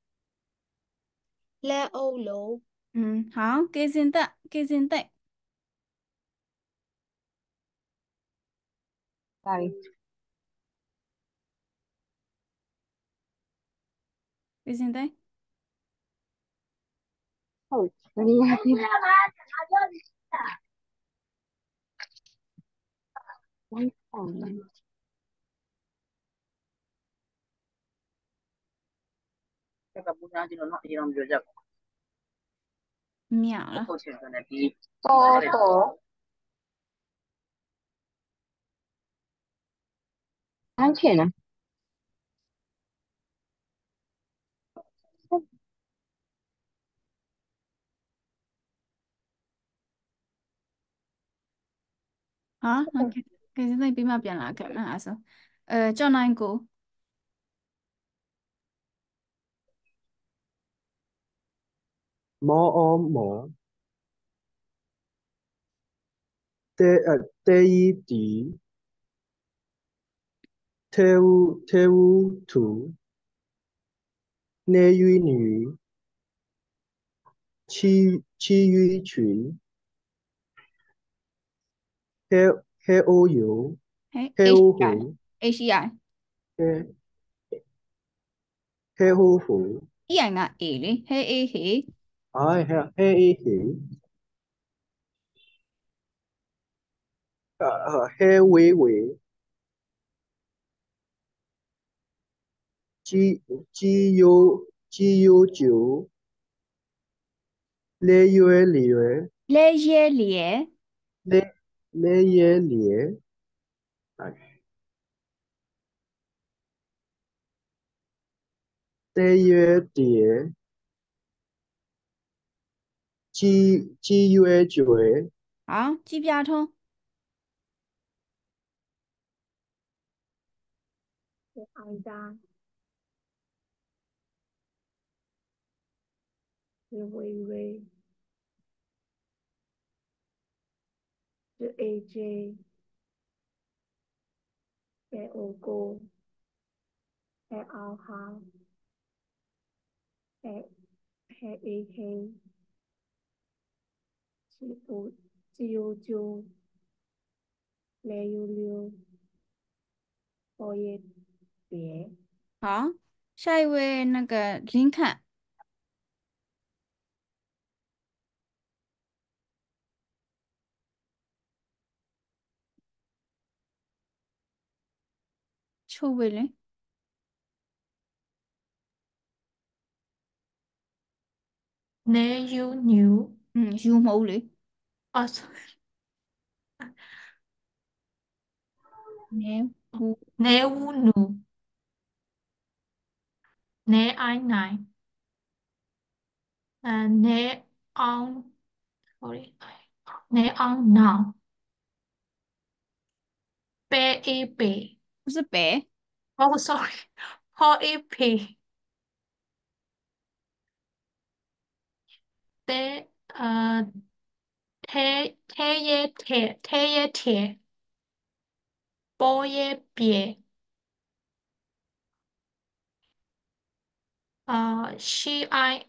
来恶楼。嗯，好，给先得，给先得。Bye. isn't they? Oh, moment. Meow. Toto. Anche no. ဟာဟုတ်ကဲ့ကဲစိတ်ပြီးမှပြန်လာခဲ့လားအဲ့ဆိုအဲကြော်နိုင်ကိုမောအောမောတဲအတဲဤတီထဲဝူထဲဝူသူနေယူနီချီချီယူချွေ heo heo hữu heo hữu ACI heo hữu ý anh là ý đi he ý hỉ ai he he ý hỉ ờ he quỷ quỷ. Chi chi yêu chi yêu chịu lê yêu lìa lê yêu lìa lê 那也你哎对也点 ggua G U A？啊 gbr 冲？好看一下啊喂喂是 A J，L O Q，L O H，L H A K，C O，C O Q，L U U，O E，别好，下一位，那个林凯。秋伟嘞。Ne you knew. 嗯，羽毛嘞。哦，sorry。Ne u Ne u nu. Ne ai nai. Uh, ne on. Sorry. Ne on now. Pe e pe. 不是北。 Oh, sorry. Ho Thế, uh thế, thế ye te thế ye te. Bo ye bie. Uh, she I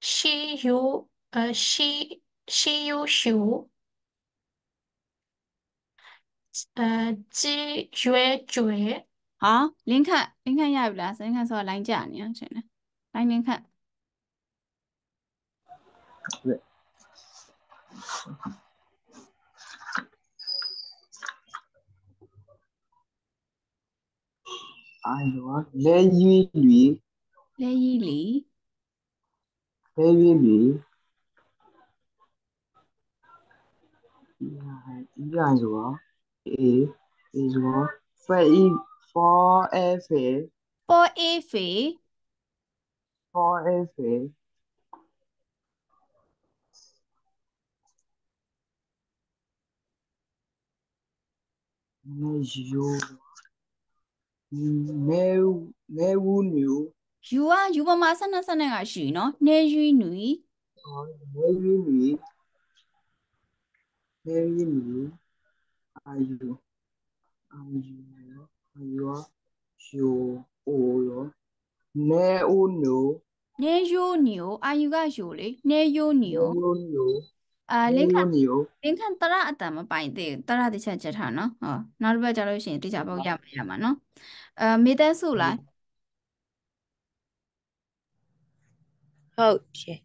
she you uh she she you shu. 呃，鸡绝绝。好，林侃，林侃ရပြီလား။林侃ဆိုတာ line ကြာနေရရှင်လေ။ line 林侃。哎呦，来雨里，来雨里，来雨里，呀，呀哟， A is what? For e, e for a fair. For a e, fair. For a e, fair. Measure. Meu, meu new. Jua, jua bon masa nasa nengashi no. Neju nui. Neju nui. Neju nui. are you are you ရော are you ရော you o ရော ne o no ne yo ni o are you က yo လေ ne yo ni o yo ni o အာလင်ခန်လင်ခန်တရအတမပိုင်သေးတရတစ်ချက်ချက်ထားနော်ဟောနောက်တစ်ပတ်ကျလို့ရှိရင်တိကျပေါက်ရမှာရမှာနော်အာမေသက်စုလားဟုတ်ရှင်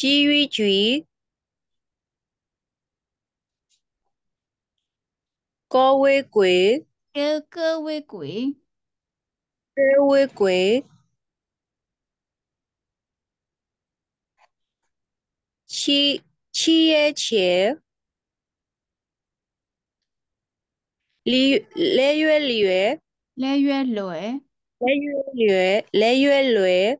ជីွေကျွေ Cô quê quỷ. Kêu cơ quê quỷ. Kêu quê quỷ. Chi chia chế. Lý lê yue lưỡi. Lê yue lưỡi. Lê yue lưỡi. Lê yue lưỡi.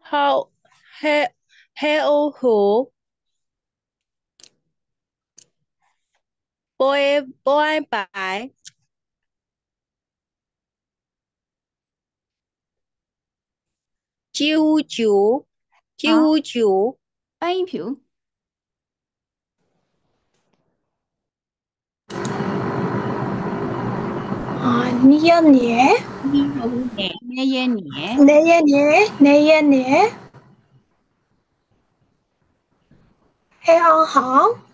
Hậu hệ hệ ô hữu. bôi bôi bài. Chiêu chiếu chiêu chiếu bay phiếu 내년에 내년에 내년에 내년에 해양항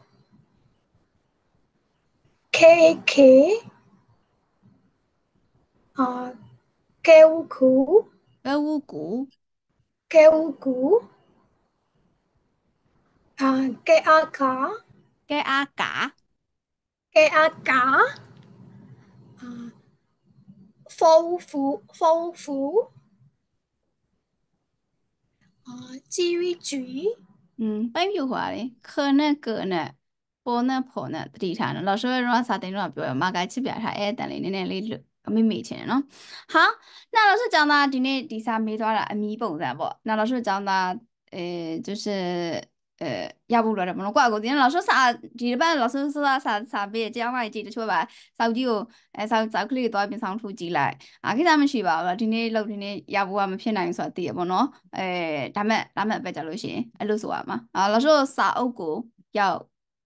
KK à, ờ, kêu cũ kêu cũ kêu cũ à, ờ, kê a cả kê a cả. Ờ, kê a cả. À, phong phú phong phú. À, chi vi ừ. nè. အားကာ 给阿嘎，啊，风福风福，啊， 基于举อืมပိုက်ဖြူခွာလေခနဲ့ကနဲ့ပေါ်နဲ့ပေါ်နဲ့တတိထားနော်လောက်ဆိုရတော့စာတင်တော့ပြောရမှာကချစ်ပြထားအဲ့တန်လေးနည်းနည်းလေးမိမိချင်တယ်နော်ဟာ那老师讲的ဒီနေ့ဒီစာမေးသွားတာအမီးပုံစံပေါ့那老师讲的呃就是呃要不了的မလို့ကွာကိုဒီနေ့老师စာဒီတစ်ပတ်老师说စာစာပေးကြောင်းလိုက်ကြည့်တချို့ပါစာအုပ်ကြီးကိုအဲစာစာကလေးသွားပြင်ဆောင်ထုတ်ကြည့်လိုက်အာကိစ္စမရှိပါဘူးဒီနေ့လောက်ဒီနေ့ရဖို့ကမဖြစ်နိုင်ဘူးဆိုတာသိရပေါ့နော်အဲဒါမဲ့ဒါမဲ့ပဲကြလို့ရှိရင်အဲ့လိုဆိုရမှာ啊老师စာအုပ်ကို要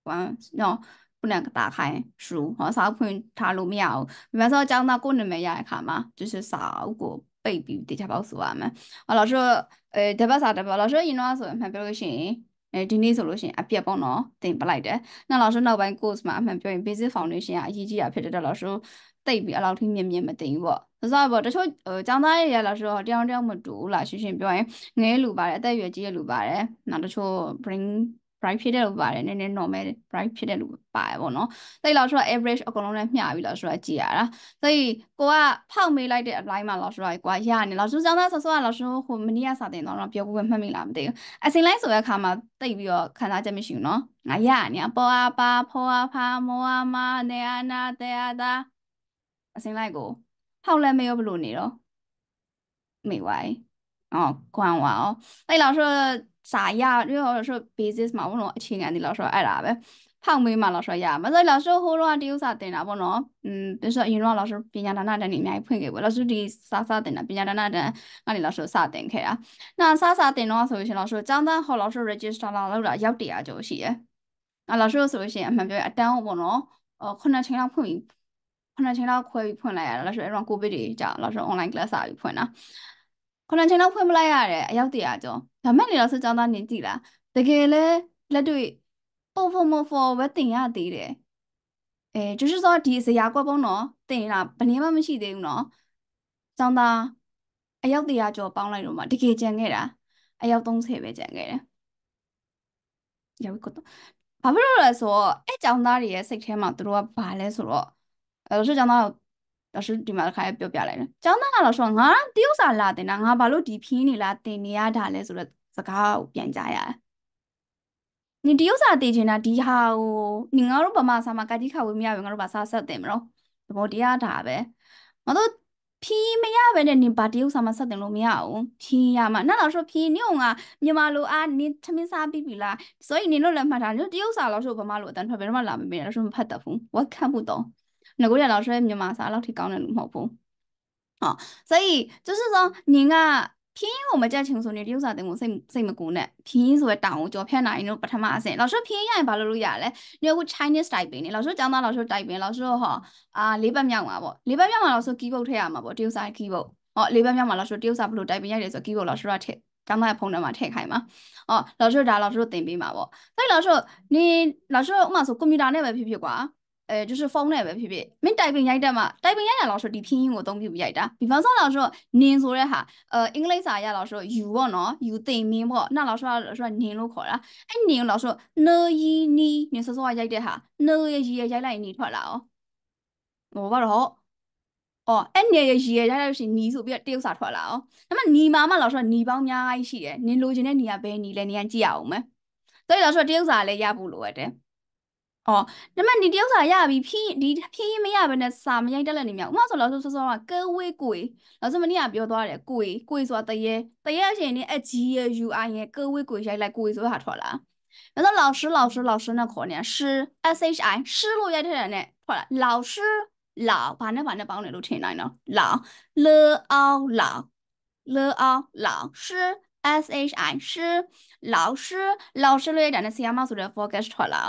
完နော်不能打开书，好，စာအုပ်ဖွင့်ထားလို့မရဘူး။比方说ကျောင်းသားကိုနာမည်ရတဲ့အခါမှာ就是စာအုပ်ကိုပိတ်ပြီးတေချာပေါက်ဆိုရမယ်။အော်老师အဲတပတ်စာတပတ်老师ရင်တော့ဆိုအမှန်ပြောလို့ရှိရင်အဲဒီနေ့ဆိုလို့ရှိရင်အပြက်ပေါ့နော်တင်ပလိုက်တယ်။နောက်老师နောက်ပိုင်း course မှာအမှန်ပြောရင် basic foundation ကအရေးကြီးတာဖြစ်တဲ့တော့老师တိတ်ပြီးအလောက်ထိမြင်မြင်မသိဘူးပေါ့။ဆိုတော့ပေါ့တချို့ကျောင်းသားတွေရ老师တော့တယောက်တယောက်မတူဘူးလားရှင်းရှင်းပြောရင်ငဲလူပါတယ်အသက်အရွယ်ကြီးတဲ့လူပါတယ်။နောက်တချို့ bring bright ဖြစ်တဲ့လူပါတယ်နည်းနည်း normal bright ဖြစ်တဲ့လူပါတယ်ပေါ့နော်။အဲ့လောက်ဆိုတော့ average အကုန်လုံးနဲ့မျှပြီးလောက်ဆိုတော့ကြည်ရတာ။ဆိုရင်ကိုကဖောက်မေးလိုက်တဲ့အပိုင်းမှာလောက်ဆိုတော့ကိုကရနေလောက်ဆိုကျောင်းသားဆော့ဆော့ကလောက်ဆိုဟိုမနီးရစာတင်တော့ပြောဖို့ပဲမှတ်မိလားမသိဘူး။အစင်လိုက်ဆိုတဲ့အခါမှာတိတ်ပြီးတော့ခံစားချက်မရှိဘူးနော်။ငါရနေပေါ်အပါဖောအဖာမောအမနေအနာတေအတာအစင်လိုက်ကိုဖောက်လည်းမရောဘလို့နေတော့မိဝိုင်း။အော်ခွန်ဝါအော်အဲ့လောက်ဆို စာရတော့ဆို basis မှာဘောနော်အခြေခံဒီလောက်ဆိုတော့အဲ့ဒါပဲဖောက်မေးမှာလောက်ဆိုရမှာဆိုလောက်ဆိုဟိုတော့တရုတ်စာတင်တာဘောနော်อืมပြီးဆိုအရင်တော့လောက်ဆိုပညာဒါနတန်းနေအများကြီးဖွင့်ခဲ့ပေါ့လောက်ဆိုဒီစာစာတင်တာပညာဒါနတန်းကနေလောက်ဆိုစတင်ခဲ့တာနောက်စာစာတင်တော့ဆိုရှင်လောက်ဆိုចောင်းသားဟောလောက်ဆို register လောက်တာရောက်တရာကျော်ရှိရယ်အဲ့လောက်ဆိုဆိုရှင်အမှန်ပြောရင်အတန်းဘောနော်ခုနှစ်ချိန်လောက်ဖွင့်ပြီးခုနှစ်ချိန်လောက်ခွဲပြီးဖွင့်လိုက်ရတာလောက်ဆိုအဲ့တော့ကိုဗစ်တွေကြောင့်လောက်ဆို online class စာပြီးဖွင့်တာခုနှစ်ချိန်လောက်ဖွင့်ပလိုက်ရတယ်အရောက်တရာကျော် ဒါမှလည်းတော့စစ်ကြောင်းသားနေကြည့်လားတကယ်လဲလက်တွေ့ပုံဖော်မဖော်ပဲတင်ရသေးတယ်အဲကျွတ်ကျွတ်သောဒီဇရာကွက်ပုံတော့တင်တာဘယ်နည်းမှမရှိသေးဘူးနော်ကျောင်းသားအယောက်တရာကျော်ပေါင်းလိုက်တော့မှတကယ်ကြံခဲ့တာအယောက်30ပဲကြံခဲ့တယ်ရောက်ကတော့ဘာဖြစ်လို့လဲဆိုတော့အဲကျောင်းသားတွေရဲ့စိတ်ထဲမှာသူတို့ကဘာလဲဆိုတော့အဲကျွတ်ကျောင်းသားကို တော်ရှိဒီမှာတစ်ခါပြောပြလိုက်တယ်။ကျောင်းသားကတော့ဆိုတော့ငါတရုတ်စာလာတင်တာငါဘာလို့ဒီဖြင်းနေလားတင်နေရတာလဲဆိုတော့စကားကိုပြန်ကြရတယ်။နင်တရုတ်စာတင်ချင်တာဒီဟာကိုနင်ငါတို့ဗမာစာမှာကတိခဝေမရဘူးငါတို့ဗာစာဆက်တင်မလို့သဘောတရားဒါပဲ။ငါတို့ဖြီးမရပဲနဲ့နင်ဗာတရုတ်စာမှာဆက်တင်လို့မရဘူး။ဖြီးရမှာနောက်တော့ဆိုဖြီးနင်ကမြန်မာလိုအားနင်သမင်းစားပြီးပြီလား။ဆိုရင်နင်တို့လည်းမှတ်တာနင်တရုတ်စာလို့ဆိုဗမာလိုအတန်းထွက်ပဲတော့လာမမေးတာဆိုမဖတ်တတ်ဘူး။ဝက်ခံမှုတော့။ 那个人老师密码啥老提高那路跑步。好，所以就是说人家。拼音我们这轻松的有啥的，我谁谁没过呢？拼音是会耽误胶片哪一种不他妈噻？老师拼音也把路路伢嘞，你要我 Chinese 带边的，老师讲到老师带边，老师哈啊礼拜秒嘛不，礼拜秒嘛老师 keyboard 贴嘛不，丢啥 keyboard 哦，礼拜秒嘛老师丢啥不如带边伢的说 keyboard 老师啊贴，讲到碰着嘛贴开嘛，哦老师打老师点边嘛不，所以老师你老师我嘛说国民党那边批批瓜。ဖြစ်ကွာ။အဲ就是ဖုန်းနဲ့ပဲဖြစ်ဖြစ်မင်းတိုင်ပင်ရိုက်တတ်မှာတိုင်ပင်ရိုက်ရလောက်ဆိုဒီဖြင်းရင်းကိုအသုံးပြုပြီးရိုက်တာ比方说လောက်ဆိုနင်းဆိုတဲ့ဟာအဲအင်္ဂလိပ်စာရလောက်ဆိုယူပေါ့နော်ယူသိမင်းပေါ့နောက်လောက်ဆိုဆိုနင်းလို့ခေါ်တာအဲ့နင်းလောက်ဆိုနော်ယီနီနင်းစောစောရိုက်တဲ့ဟာနော်ရရီရိုက်လိုက်နီထွက်လာအောင်ဟောပါတော့အော်အဲ့နေရရီရရိုက်လိုက်ရှင်နီဆိုပြီးတော့တရုတ်စာထွက်လာအောင်ဒါမှနီမာမလောက်ဆိုနီပေါင်းအများကြီးရှိတယ်နင်းလိုချင်တဲ့နီကဘယ်နီလဲနီကကြည့်ရအောင်မယ်ဆိုတော့လောက်ဆိုတရုတ်စာလည်းရဖို့လိုရတယ် อ๋อဒါမှဒီတယောက်စာရပြီဖြင်းဒီဖြင်းမရဘဲနဲ့စာမရိုက်တက်လက်နေမြောက်ဥမာဆိုလို့ဆိုဆိုကကဝေးကိုလို့ဆိုမနေ့ကပြောသွားတယ်ကိုကိုဆိုတာတရေတရေအရှင်နေအ G ရ U I ရကဝေးကိုရိုက်လိုက်ကိုဆိုတာထွက်လာ然后老师老师老师那可能是 S H I 师လို့ရိုက်ထက်တယ်နဲ့ထွက်လာ老师老ဘာနဲ့ဘာနဲ့ပေါင်းတယ်လို့ထင်နိုင်တော့老了အော老了အော老师 S H I 师老师老师လို့ရိုက်တယ်နဲ့ဆီယာမဆိုတဲ့ focus ထွက်လာ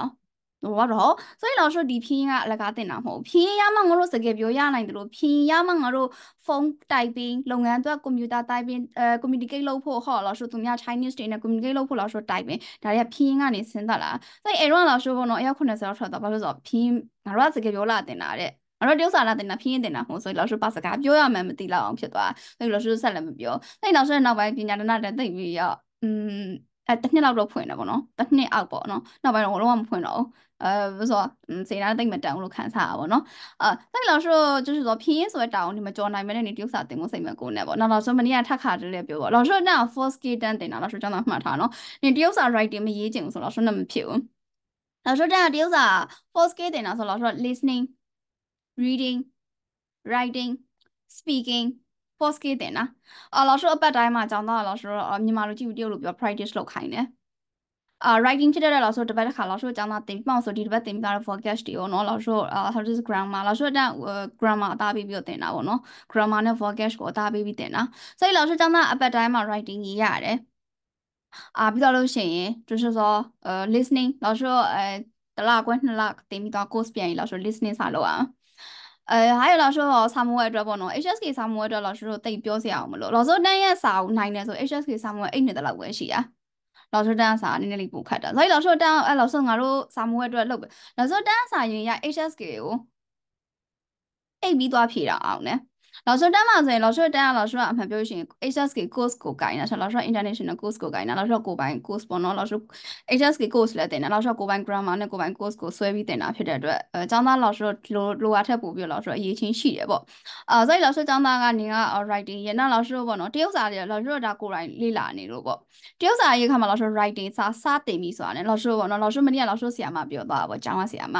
ဟိုတော့ဆိုရင်တော့ဒီဖြင်းကလကားတင်တာမဟုတ်ဖြင်းရမှငါတို့စကားပြောရနိုင်တယ်လို့ဖြင်းရမှငါတို့ဖုန်း typing လုပ်ငန်းအတွက် computer typing အဲ communicate လုပ်ဖို့ဟောလို့ဆိုသူများ Chinese တွေနဲ့ communicate လုပ်ဖို့လို့ဆို typing ဒါတွေကဖြင်းကနေစဉ်းသက်လာဆိုရင်အဲ့တော့လာဆိုပေါ့နော်အယောက်90လောက်ထွက်တော့ဘာလို့ဆိုတော့ဖြင်းငါတို့ကစကားပြောလာတင်တာတဲ့ငါတို့တရုတ်စာလာတင်တာဖြင်းရင်တင်တာမဟုတ်ဆိုရင်လောက်ဆိုပါစကားပြောရမှန်းမသိလောက်အောင်ဖြစ်သွားတယ်လို့ဆိုဆက်လည်းမပြောအဲ့တော့ဆိုနောက်ပိုင်းပညာတနာတဲ့သိပြီးရောอืม အဲတစ်နှစ်လောက်တော့ဖွင့်တယ်ပေါ့နော်တစ်နှစ်အောက်ပေါ့နော်နောက်ပိုင်းတော့လုံးဝမဖွင့်တော့ဘူး呃，说，嗯，虽然对没等我看啥不喏，呃，但老师就是说拼音所找你们教那边的你丢啥等我谁没过呢不？那老师们你也他卡着了，比如老师那 first key 等等，老师讲到嘛他喏，你丢啥 writing 没意见，说老师那么票，老师这样丢啥 first key 等，老师老师 listening、reading、writing、speaking。 Fosky တင်တာအော်လောက်ရှိုအပတ်တိုင်းမှာကျောင်းသားလောက်ရှိုမြန်မာလူကြည့်ဘူးတရုတ်လူပြော practice လုပ်ခိုင်းတယ်အာ writing ဖြစ်တဲ့လောက်ဆိုတပတ်တစ်ခါလောက်ရှိုကျောင်းသားတင်ပြီးမှဆိုဒီတစ်ပတ်တင်ပြီးသား vocab တွေရောနော်လောက်ရှို how to grammar လောက်ရှိုအတန်း grammar အသားပြီးပြီးတော့တင်တာပေါ့နော် grammar နဲ့ vocab ကိုအသားပြီးပြီးတင်တာဆိုတော့လောက်ရှိုကျောင်းသားအပတ်တိုင်းမှာ writing ရေးရတယ်အာပြီးတော့လို့ရှိရင်သူဆိုဆို listening လောက်ရှိုအဲတလကွဲနှစ်လတင်ပြီးတော့ course ပြန်ရေးလောက်ရှို listening စာလောက်အောင် အဲဟာရလောက်ဆိုတော့ဆာမွေးအတွက်ပေါ့နော် HSK ဆာမွေးအတွက်လောက်ဆိုတော့တိတ်ပြောစရာအောင်မလို့လောက်ဆိုတန်းရဲ့စာကိုနိုင်တယ်ဆို HSK ဆာမွေးအိတ်နှစ်တလောက်ပဲရှိတာလောက်ဆိုတန်းစာနည်းနည်းလေးပိုခတ်တာဆိုတော့လောက်ဆိုတန်းအဲလောက်ဆိုငါတို့ဆာမွေးအတွက်လောက်ပဲလောက်ဆိုတန်းစာရင်ရ HSK ကိုအိတ်ပြီးသွားဖြေတာအောင်နော် 老师တန်းမှာဆိုရင်老师တန်းက老师ကအမှန်ပြောရှင် HSK course ကိုကိုင်တာဆို老师 international course ကိုကိုင်တာ老师ကိုပိုင် course ပေါ့နော်老师 HSK course လည်းတင်တာ老师ကိုပိုင် grammar နဲ့ကိုပိုင် course ကိုဆွဲပြီးတင်တာဖြစ်တဲ့အတွက်အဲကျောင်းသား老师လိုလိုအပ်ထက်ပို့ပြီး老师အရေးချင်းရှိတယ်ပေါ့အာ所以老师ကျောင်းသားကနေက writing ရနောက်老师ပေါ့နော်တရုတ်စာတွေ老师ဒါကိုယ်တိုင်လေ့လာနေလို့ပေါ့တရုတ်စာရေးခါမှာ老师 writing စာစတင်ပြီးဆိုတာနဲ့老师ပေါ့နော်老师မနေ့က老师ဆရာမပြောသွားတာပေါ့ကျောင်းကဆရာမ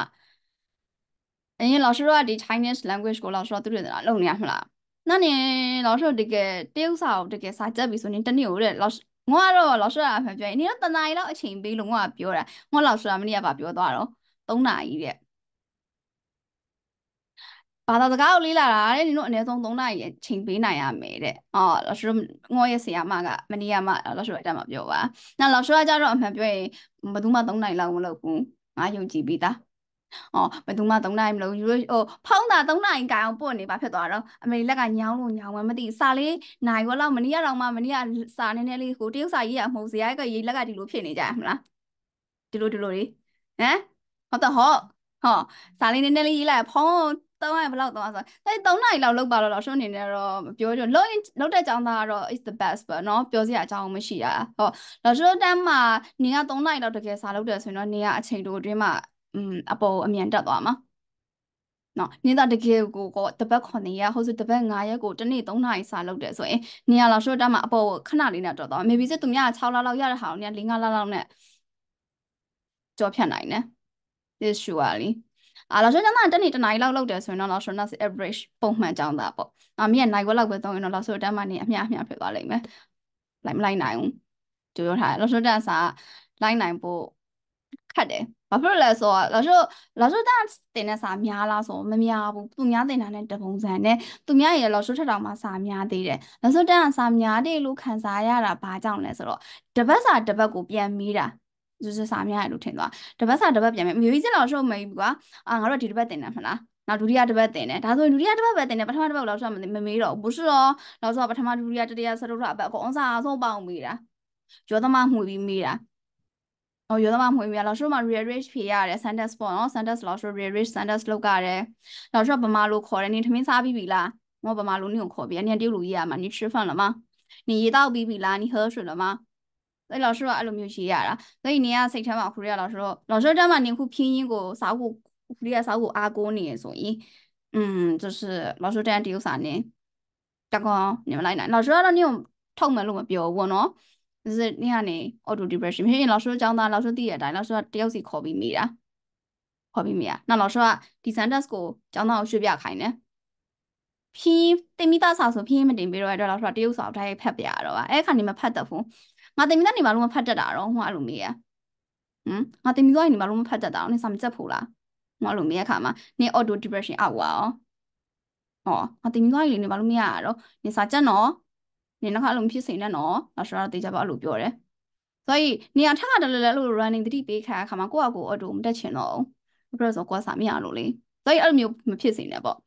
အရင်老师တို့ကဒီ Chinese language ကို老师တို့သူတို့လုပ်နေရမလား那你老师这个丢少这个啥子比如说你等你有的老师我ကတော့老师အဖေပြောရင်你တော့တနားရီလောက်အချိန်ပေးလို့ငါကပြောတာငါ老师ကမနေ့ကပါပြောသွားတော့3နာရီတဲ့ဘာသာစကားကိုလေးလာတာတဲ့နင်တို့အနည်းဆုံး3နာရီအချိန်ပေးနိုင်ရမယ်တဲ့အော်老师ငေါ်ရဲ့ဆရာမကမနေ့ကမှ老师အတက်မှာပြောပါနောက်老师ကကြတော့အမှန်ပြောရင်ဘယ်သူမှ3နာရီလောက်မလုပ်ဘူးငါယုံကြည်ပြီးသား အော်ဘယ်သူမှ3နာရီမလို့ယူလို့ဟိုဖောင်းတာ3နာရီကြာအောင်ပို့နေပါဖြစ်သွားတော့အမေလက်ကညောင်းလို့ညောင်းမှမသိစာလေးနိုင်ဘောလောက်မနေ့ကတော့မှမနေ့ကစာနည်းနည်းလေးဟိုတရုတ်စာရေးရမဟုတ်စရာကရေးလက်ကဒီလိုဖြစ်နေကြမလားဒီလိုဒီလိုလေးဟမ်ဟုတ်တော့ဟောဟောစာလေးနည်းနည်းလေးရေးလိုက်ဖောင်းသုံးရဘယ်လောက်သုံးရဆိုအဲ3နာရီလောက်လောက်ပါတော့လောက်ရှုံးနေနေတော့ပြောကြလုံးလောက်တဲ့ကြောင်းသားကတော့ is the best ပဲเนาะပြောစရာအကြောင်းမရှိတာဟောလောက်ရှုံးတန်းမှာနေက3နာရီလောက်တကယ်စာလုပ်တယ်ဆိုရင်တော့နေကအချိန်တိုအတွင်းမှာ อืมအပေါ်အမြန်တက်သွားမှာနော်နင်သာတကယ်ကိုကတပတ်9ရက်ဟုတ်ဆိုတပတ်9ရက်ကိုတစ်နေ့3နာရီစာလုပ်တယ်ဆိုရင်နင်ကလောက်ရှော့တက်မှာအပေါ်ခဏလေးနဲ့တက်သွား maybe စစ်သူများ6လလောက်ရတဲ့ဟာကိုနင်က5လလောက်နဲ့ကြောဖြတ်နိုင်တယ် this surely အာလောက်ရှော့တက်မှာတစ်နေ့တစ်နာရီလောက်လုပ်တယ်ဆိုရင်တော့လောက်ရှော့ not average ပုံမှန်ကြောင်းတာပေါ့အမေကနိုင်ခွက်လောက်ပဲသုံးရင်တော့လောက်ရှော့တက်မှာနေအမျှအမျှဖြစ်သွားလိမ့်မယ်လိုက်မလိုက်နိုင်ဘူးကြိုးပြောထားတယ်လောက်ရှော့တက်စာလိုက်နိုင်ဖို့ ခတ်တယ်ဘာဖြစ်လို့လဲဆိုတော့ Lazio Lazio dance တင်တဲ့စာများလားဆိုမများဘူးသူများတင်တာနဲ့တပုံစံနဲ့သူများရေ Lazio ထက်တောင်မှစာများသေးတယ် Lazio dance စာများတယ်လို့ခံစားရတာဘာကြောင့်လဲဆိုတော့တပတ်စာတပတ်ကိုပြန်မီးတာဇူးစာများရလို့ထင်သွားတပတ်စာတပတ်ပြန်မယ်မျိုးကြီးစလောက်ရှုံးမယ်ဘူးကွာအာငါတို့ဒီတပတ်တင်တာမလားနောက်ဒုတိယတစ်ပတ်တင်တယ်ဒါဆိုရင်ဒုတိယတစ်ပတ်ပဲတင်တယ်ပထမတစ်ပတ်လောက်ဆိုမမေးတော့ဘူးဆိုတော့လောက်ဆိုပထမဒုတိယတတိယဆတုထအပတ်အကုန်အစားအဆုံးပေါင်းမိတာရောသမားမှုပြီးမိတာ 哦，有的嘛会面，老师嘛 rearrange ဖြေရတယ် sentence ပေါ့နော် sentence 老师 rearrange sentence လုပ်ရတယ်老师ဗမာလိုခေါ်တယ်နင်ထမင်းစားပြီးပြီလား我ဗမာလိုနင်ကိုခေါ်ပြီးနင်တရုတ်လိုရေးရမှာ你吃饭了吗你一到ပြီးပြီလား你喝水了吗所以老师ကအဲ့လိုမျိုးရေးရတာ所以你ကစိတ်ထဲမှာခူရီက老师တော့老师တန်းမှာနင်ခု拼音ကိုစာကိုခူရီကစာကိုအားကိုးနေရဆိုရင်嗯就是老师တန်းတရုတ်စာနင်တကော你们来拿老师ကတော့နင်ကိုထုတ်မယ်လို့မပြောဘူးပေါ့နော် စစ်နေ့ကနေ auto depression ဖြစ်ရင်လောက်ရှိုးចောင်းသားလောက်ရှိုးသိရတဲ့အတိုင်းလောက်ရှိုးကတယောက်စီခေါ်ပြီးမိတာခေါ်ပြီးမိတာနောက်လောက်ရှိုးကဒီ sentence ကိုចောင်းသားကိုရွှေ့ပြခိုင်းတယ်ဖီးတင်မိသားစာဆိုဖီးမတင်ပြီးတော့အဲ့တော့လောက်ရှိုးကတယောက်စာအတိုင်းဖတ်ပြရတော့အဲ့ခါနေမဖတ်တတ်ဘူးငါတင်မိသားနေမလို့မဖတ်တတ်တာတော့ဟိုအဲ့လိုမိရဟမ်ငါတင်မိသားနေမလို့မဖတ်တတ်တာတော့နေစာမကြက်ဖို့လားဟိုအဲ့လိုမိရခါမှာနေ auto depression အောက်ပါရောဟောငါတင်မိသားလေးနေမလို့မရတာတော့နေစာကြက်တော့ နင်နှခါလုံးဖြစ်စေနဲ့နော်နောက်ဆိုတော့တေချာပါအဲ့လိုပြောတယ်ဆိုရင်နေရာထတာလည်းလည်းလို့ running တတိပေးခံအခါမှာကိုယ့်အကိုအော်တိုမတက်ချင်တော့ဘူးဘာလို့ဆိုကိုယ်စာမရလို့လေဆိုရင်အဲ့လိုမျိုးမဖြစ်စေနဲ့ပေါ့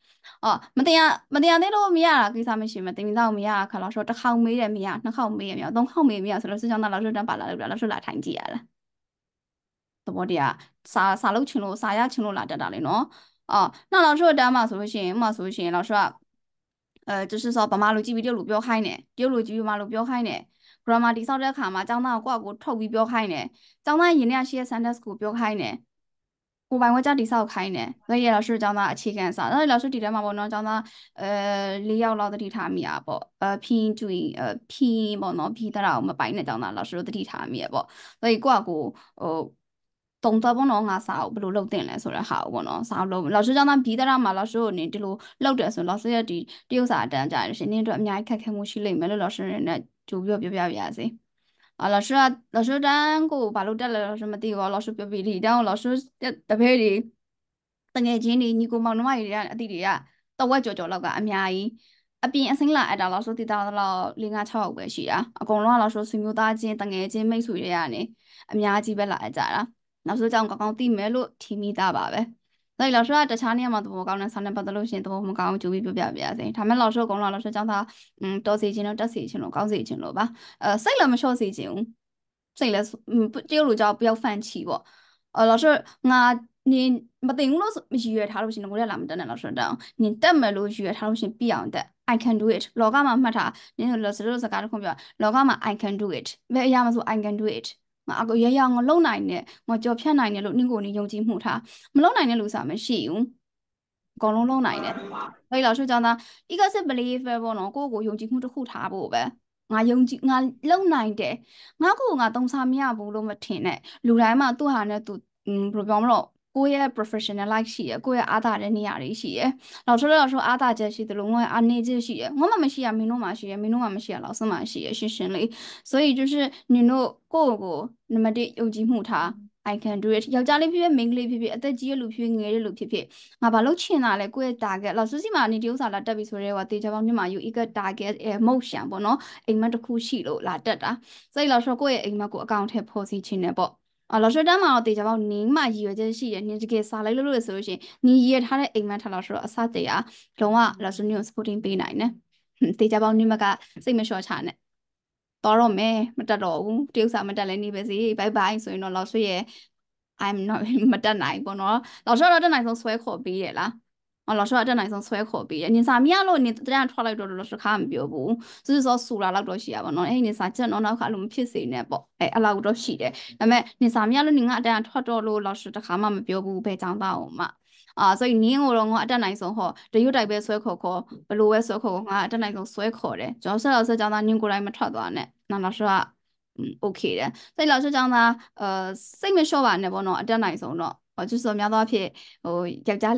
အော်မတရားမတရားသေးလို့မရတာကိစ္စမရှိမတင်သားကိုမရတာခါလောက်ဆိုတော့တစ်ခေါက်မေးတယ်မရနှစ်ခေါက်မေးရမရသုံးခေါက်မေးမရဆိုတော့စစ်ကြောင်းသားလောက်လွတ်တန်းပါလာလို့လားလောက်လွတ်လာထိုင်ကြည့်ရလားသဘောတရားစာစာလုပ်ချင်လို့စာရချင်လို့လာတက်တာလေနော်အော်နောက်လောက်လွတ်တန်းမှာဆိုလို့ရှိရင်ဥမာဆိုလို့ရှိရင်လောက်ဆိုတော့ အဲ就是说ဗမာလိုကြည့်ပြီးတရုတ်လိုပြောခိုင်းတယ်တရုတ်လိုကြည့်ပြီးဗမာလိုပြောခိုင်းတယ် grammar တိဆောက်တဲ့အခါမှာကျောင်းသားကိုကိုယ့်အကိုထုတ်ပြီးပြောခိုင်းတယ်ကျောင်းသားရင်ထဲကရှိတဲ့ sentence ကိုပြောခိုင်းတယ်ကိုပိုင်ဝကြတိဆောက်ခိုင်းတယ်所以老师ကျောင်းသားအခြေခံစာအဲ့ဒါ老师ဒီထဲမှာပေါ့နော်ကျောင်းသားအဲ၄ယောက်လောက်တတိထားမိရပေါ့အဲဖင်းကျွေအဲဖင်းပေါ့နော်ဖီးတရာကိုမပိုင်တဲ့ကျောင်းသား老师တို့တတိထားမိရပေါ့所以ကိုယ့်အကိုဟို တုံသွဲပုံတော့ငါစာအုပ်ဘယ်လိုလုပ်တင်လဲဆိုတဲ့ဟာကိုပေါ့နော်စာအုပ်လုပ်လောက်ရှိကြောင့်မှဘီးတရမှာလောက်ရှိကိုနင်ဒီလိုလုပ်တယ်ဆိုလောက်ရှိရဲ့ဒီတရုတ်စာအတန်းကြရရှင်နင်တို့အများကြီးခက်ခဲမှုရှိလိမ့်မယ်လို့လောက်ရှိနေနဲ့ကြိုပြီးပြောပြပါရစေအော်လောက်ရှိကလောက်ရှိတန်းကိုဘာလို့တက်လဲလောက်ရှိမသိဘူးလောက်ရှိပြောပြီးဒီတန်းကိုလောက်ရှိတပည့်တွေတငယ်ချင်းတွေညီကိုမောင်နှမတွေကအသည့်တွေကတဝက်ကြော်ကြော်လောက်ကအများကြီးအပြင်အစိမ့်လာအပ်တာလောက်ဆိုတည်တာလောက်၄၅၆ယောက်ပဲရှိတာအကုန်လုံးကလောက်ဆိုဆွေမျိုးသားချင်းတငယ်ချင်းမိတ်ဆွေတွေကနေအများကြီးပဲလာအပ်ကြတာ နောက်ဆုံးကြောင့်ကောင်းကောင်းသိမယ်လို့ထင်မိတာပါပဲ။ဒါကြောင့်လောက်ရှောကတခြားနေရာမှာသဘောကောင်းတဲ့စာနဲ့ပတ်သက်လို့ရှိရင်သဘောမကောင်းကြိုးပြီးပြောပြပါရစေ။ဒါမဲ့လောက်ရှောကောင်းလောက်လောက်ရှောကြောင့်သာတော်စီခြင်းတော့တက်စီခြင်းလို့ကောင်းစီခြင်းလို့ပါ။အဲစိတ်လည်းမလျှော့စီခြင်းဘူး။စိတ်လည်းတရုတ်လူကြောင့်ပျောက်ဖန်ချီပေါ့။အော်လောက်ရှောငါနင်မသိဘူးလို့ရည်ရွယ်ထားလို့ရှင်ငိုရလာမတက်နဲ့လို့ဆိုတော့နင်တက်မယ်လို့ရည်ရွယ်ထားလို့ရှင်ပြအောင်တက် I can do it လောကမှာမှတ်ထားနင်တို့လောစလို့စကားတစ်ခုပြောလောကမှာ I can do it ဘယ်အရာမှဆို I can do it ငါအကိုရရငါလုံနိုင်တယ်ငါကြော်ဖြတ်နိုင်တယ်လို့နင့်ကိုနေယုံကြည်မှုထားမလုံနိုင်တဲ့လူစားမရှိဘူးအကုန်လုံးလုံနိုင်တယ်အဲ့လောက်ရှိကြတာ egoistic believer ပေါ့နော်ကိုယ့်ကိုယုံကြည်မှုတစ်ခုထားဖို့ပဲငါယုံကြည်ငါလုံနိုင်တယ်ငါကိုယ်ငါတုံစားမရဘူးလို့မထင်နဲ့လူတိုင်းမှာသူ့ဟာနဲ့သူဘယ်လိုပြောမလို့ ကိုယ့်ရဲ့ professional life ရှိရယ်ကိုယ့်ရဲ့အားသာတဲ့နေရာတွေရှိရယ်老师老师အားသာချက်ရှိတယ်လို့ငါအားနေချက်ရှိရယ်ငါမှမရှိရမင်းတို့မှရှိရယ်မင်းတို့မှမရှိရ老师မှရှိရယ်ရှင်းရှင်းလေး所以就是你တို့ကိုယ့်ကိုနံပါတ်1ယုံကြည်မှုထား I can do it ယောက်ျားလေးဖြစ်ဖြစ်မိန်းကလေးဖြစ်ဖြစ်အသက်ကြီးတဲ့လူဖြစ်ဖြစ်ငယ်တဲ့လူဖြစ်ဖြစ်ငါဘာလို့ချင်တာလဲကိုယ့်ရဲ့ target 老师စီမှာနေတရုပ်စာလာတက်ပြီဆိုတော့တေချာပေါင်းမြန်မာ you eager target အဲ motion ပေါ့နော်အိမ်မက်တစ်ခုရှိလို့လာတက်တာ所以老师ကိုယ့်ရဲ့အိမ်မက်ကိုအကောင့်ထဲဖော်စီချင်တယ်ပေါ့ အော်လော်ရှတန်မှာတော့တေချာပေါက်နင်းမှရည်ရွယ်ချက်ရှိတယ်နင်းတကယ်စာလိုက်လို့လို့ဆိုလို့ရှိရင်နင်းရည်ရထားတဲ့အိမ်မက်ထားလို့ဆိုတော့အစတေးကလုံးဝလော်ရှနင်းကို supporting ပေးနိုင်တယ်တေချာပေါက်နင်းမကစိတ်မလျှော့ချနဲ့တော်တော့မယ်မတက်တော့ဘူးတရုတ်စာမတက်လည်းနေပါစေဘိုင်ဘိုင်ဆိုရင်တော့လော်ရှရဲ့ I'm not မတက်နိုင်ပေါ့နော်လော်ရှတော့တက်နိုင်ဆုံးဆွဲခေါ်ပေးရလား အော်လော်ရှော့အတက်နိုင်ဆုံးဆွဲခေါ်ပေးတယ်နင်စာမရလို့နင်တရထွက်လိုက်တော့လော်ရှော့ခါမပြောဘူးစုစုစောဆူလာလောက်တော့ရှိရပါတော့အဲ့နင်စာချက်တော့နောက်ခါလို့မဖြစ်စေနဲ့ပေါ့အဲ့အလောက်တော့ရှိတယ်ဒါပေမဲ့နင်စာမရလို့နင်ကအတက်ထွက်တော့လို့လော်ရှော့တခါမှမပြောဘူးဘယ်ကြောင့်သားအောင်မှအာဆိုရင်နင်းကိုတော့ငါအတက်နိုင်ဆုံးဟောတရွတ်တိုက်ပဲဆွဲခေါ်ခေါ်ဘလို့ပဲဆွဲခေါ်ခေါ်ငါအတက်နိုင်ဆုံးဆွဲခေါ်တယ်ကျွန်တော်ဆက်တော့ဆက်ကြောင်းသားနင်းကိုယ်တိုင်မထွက်သွားနဲ့နော်လော်ရှော့ကโอเคတယ်စိတ်လောက်ချက်ချောင်းသာအဲစိတ်မလျှော့ပါနဲ့ပေါ့နော်အတက်နိုင်ဆုံးတော့ကျွတ်စောများသောအားဖြင့်ဟိုယောက်ျား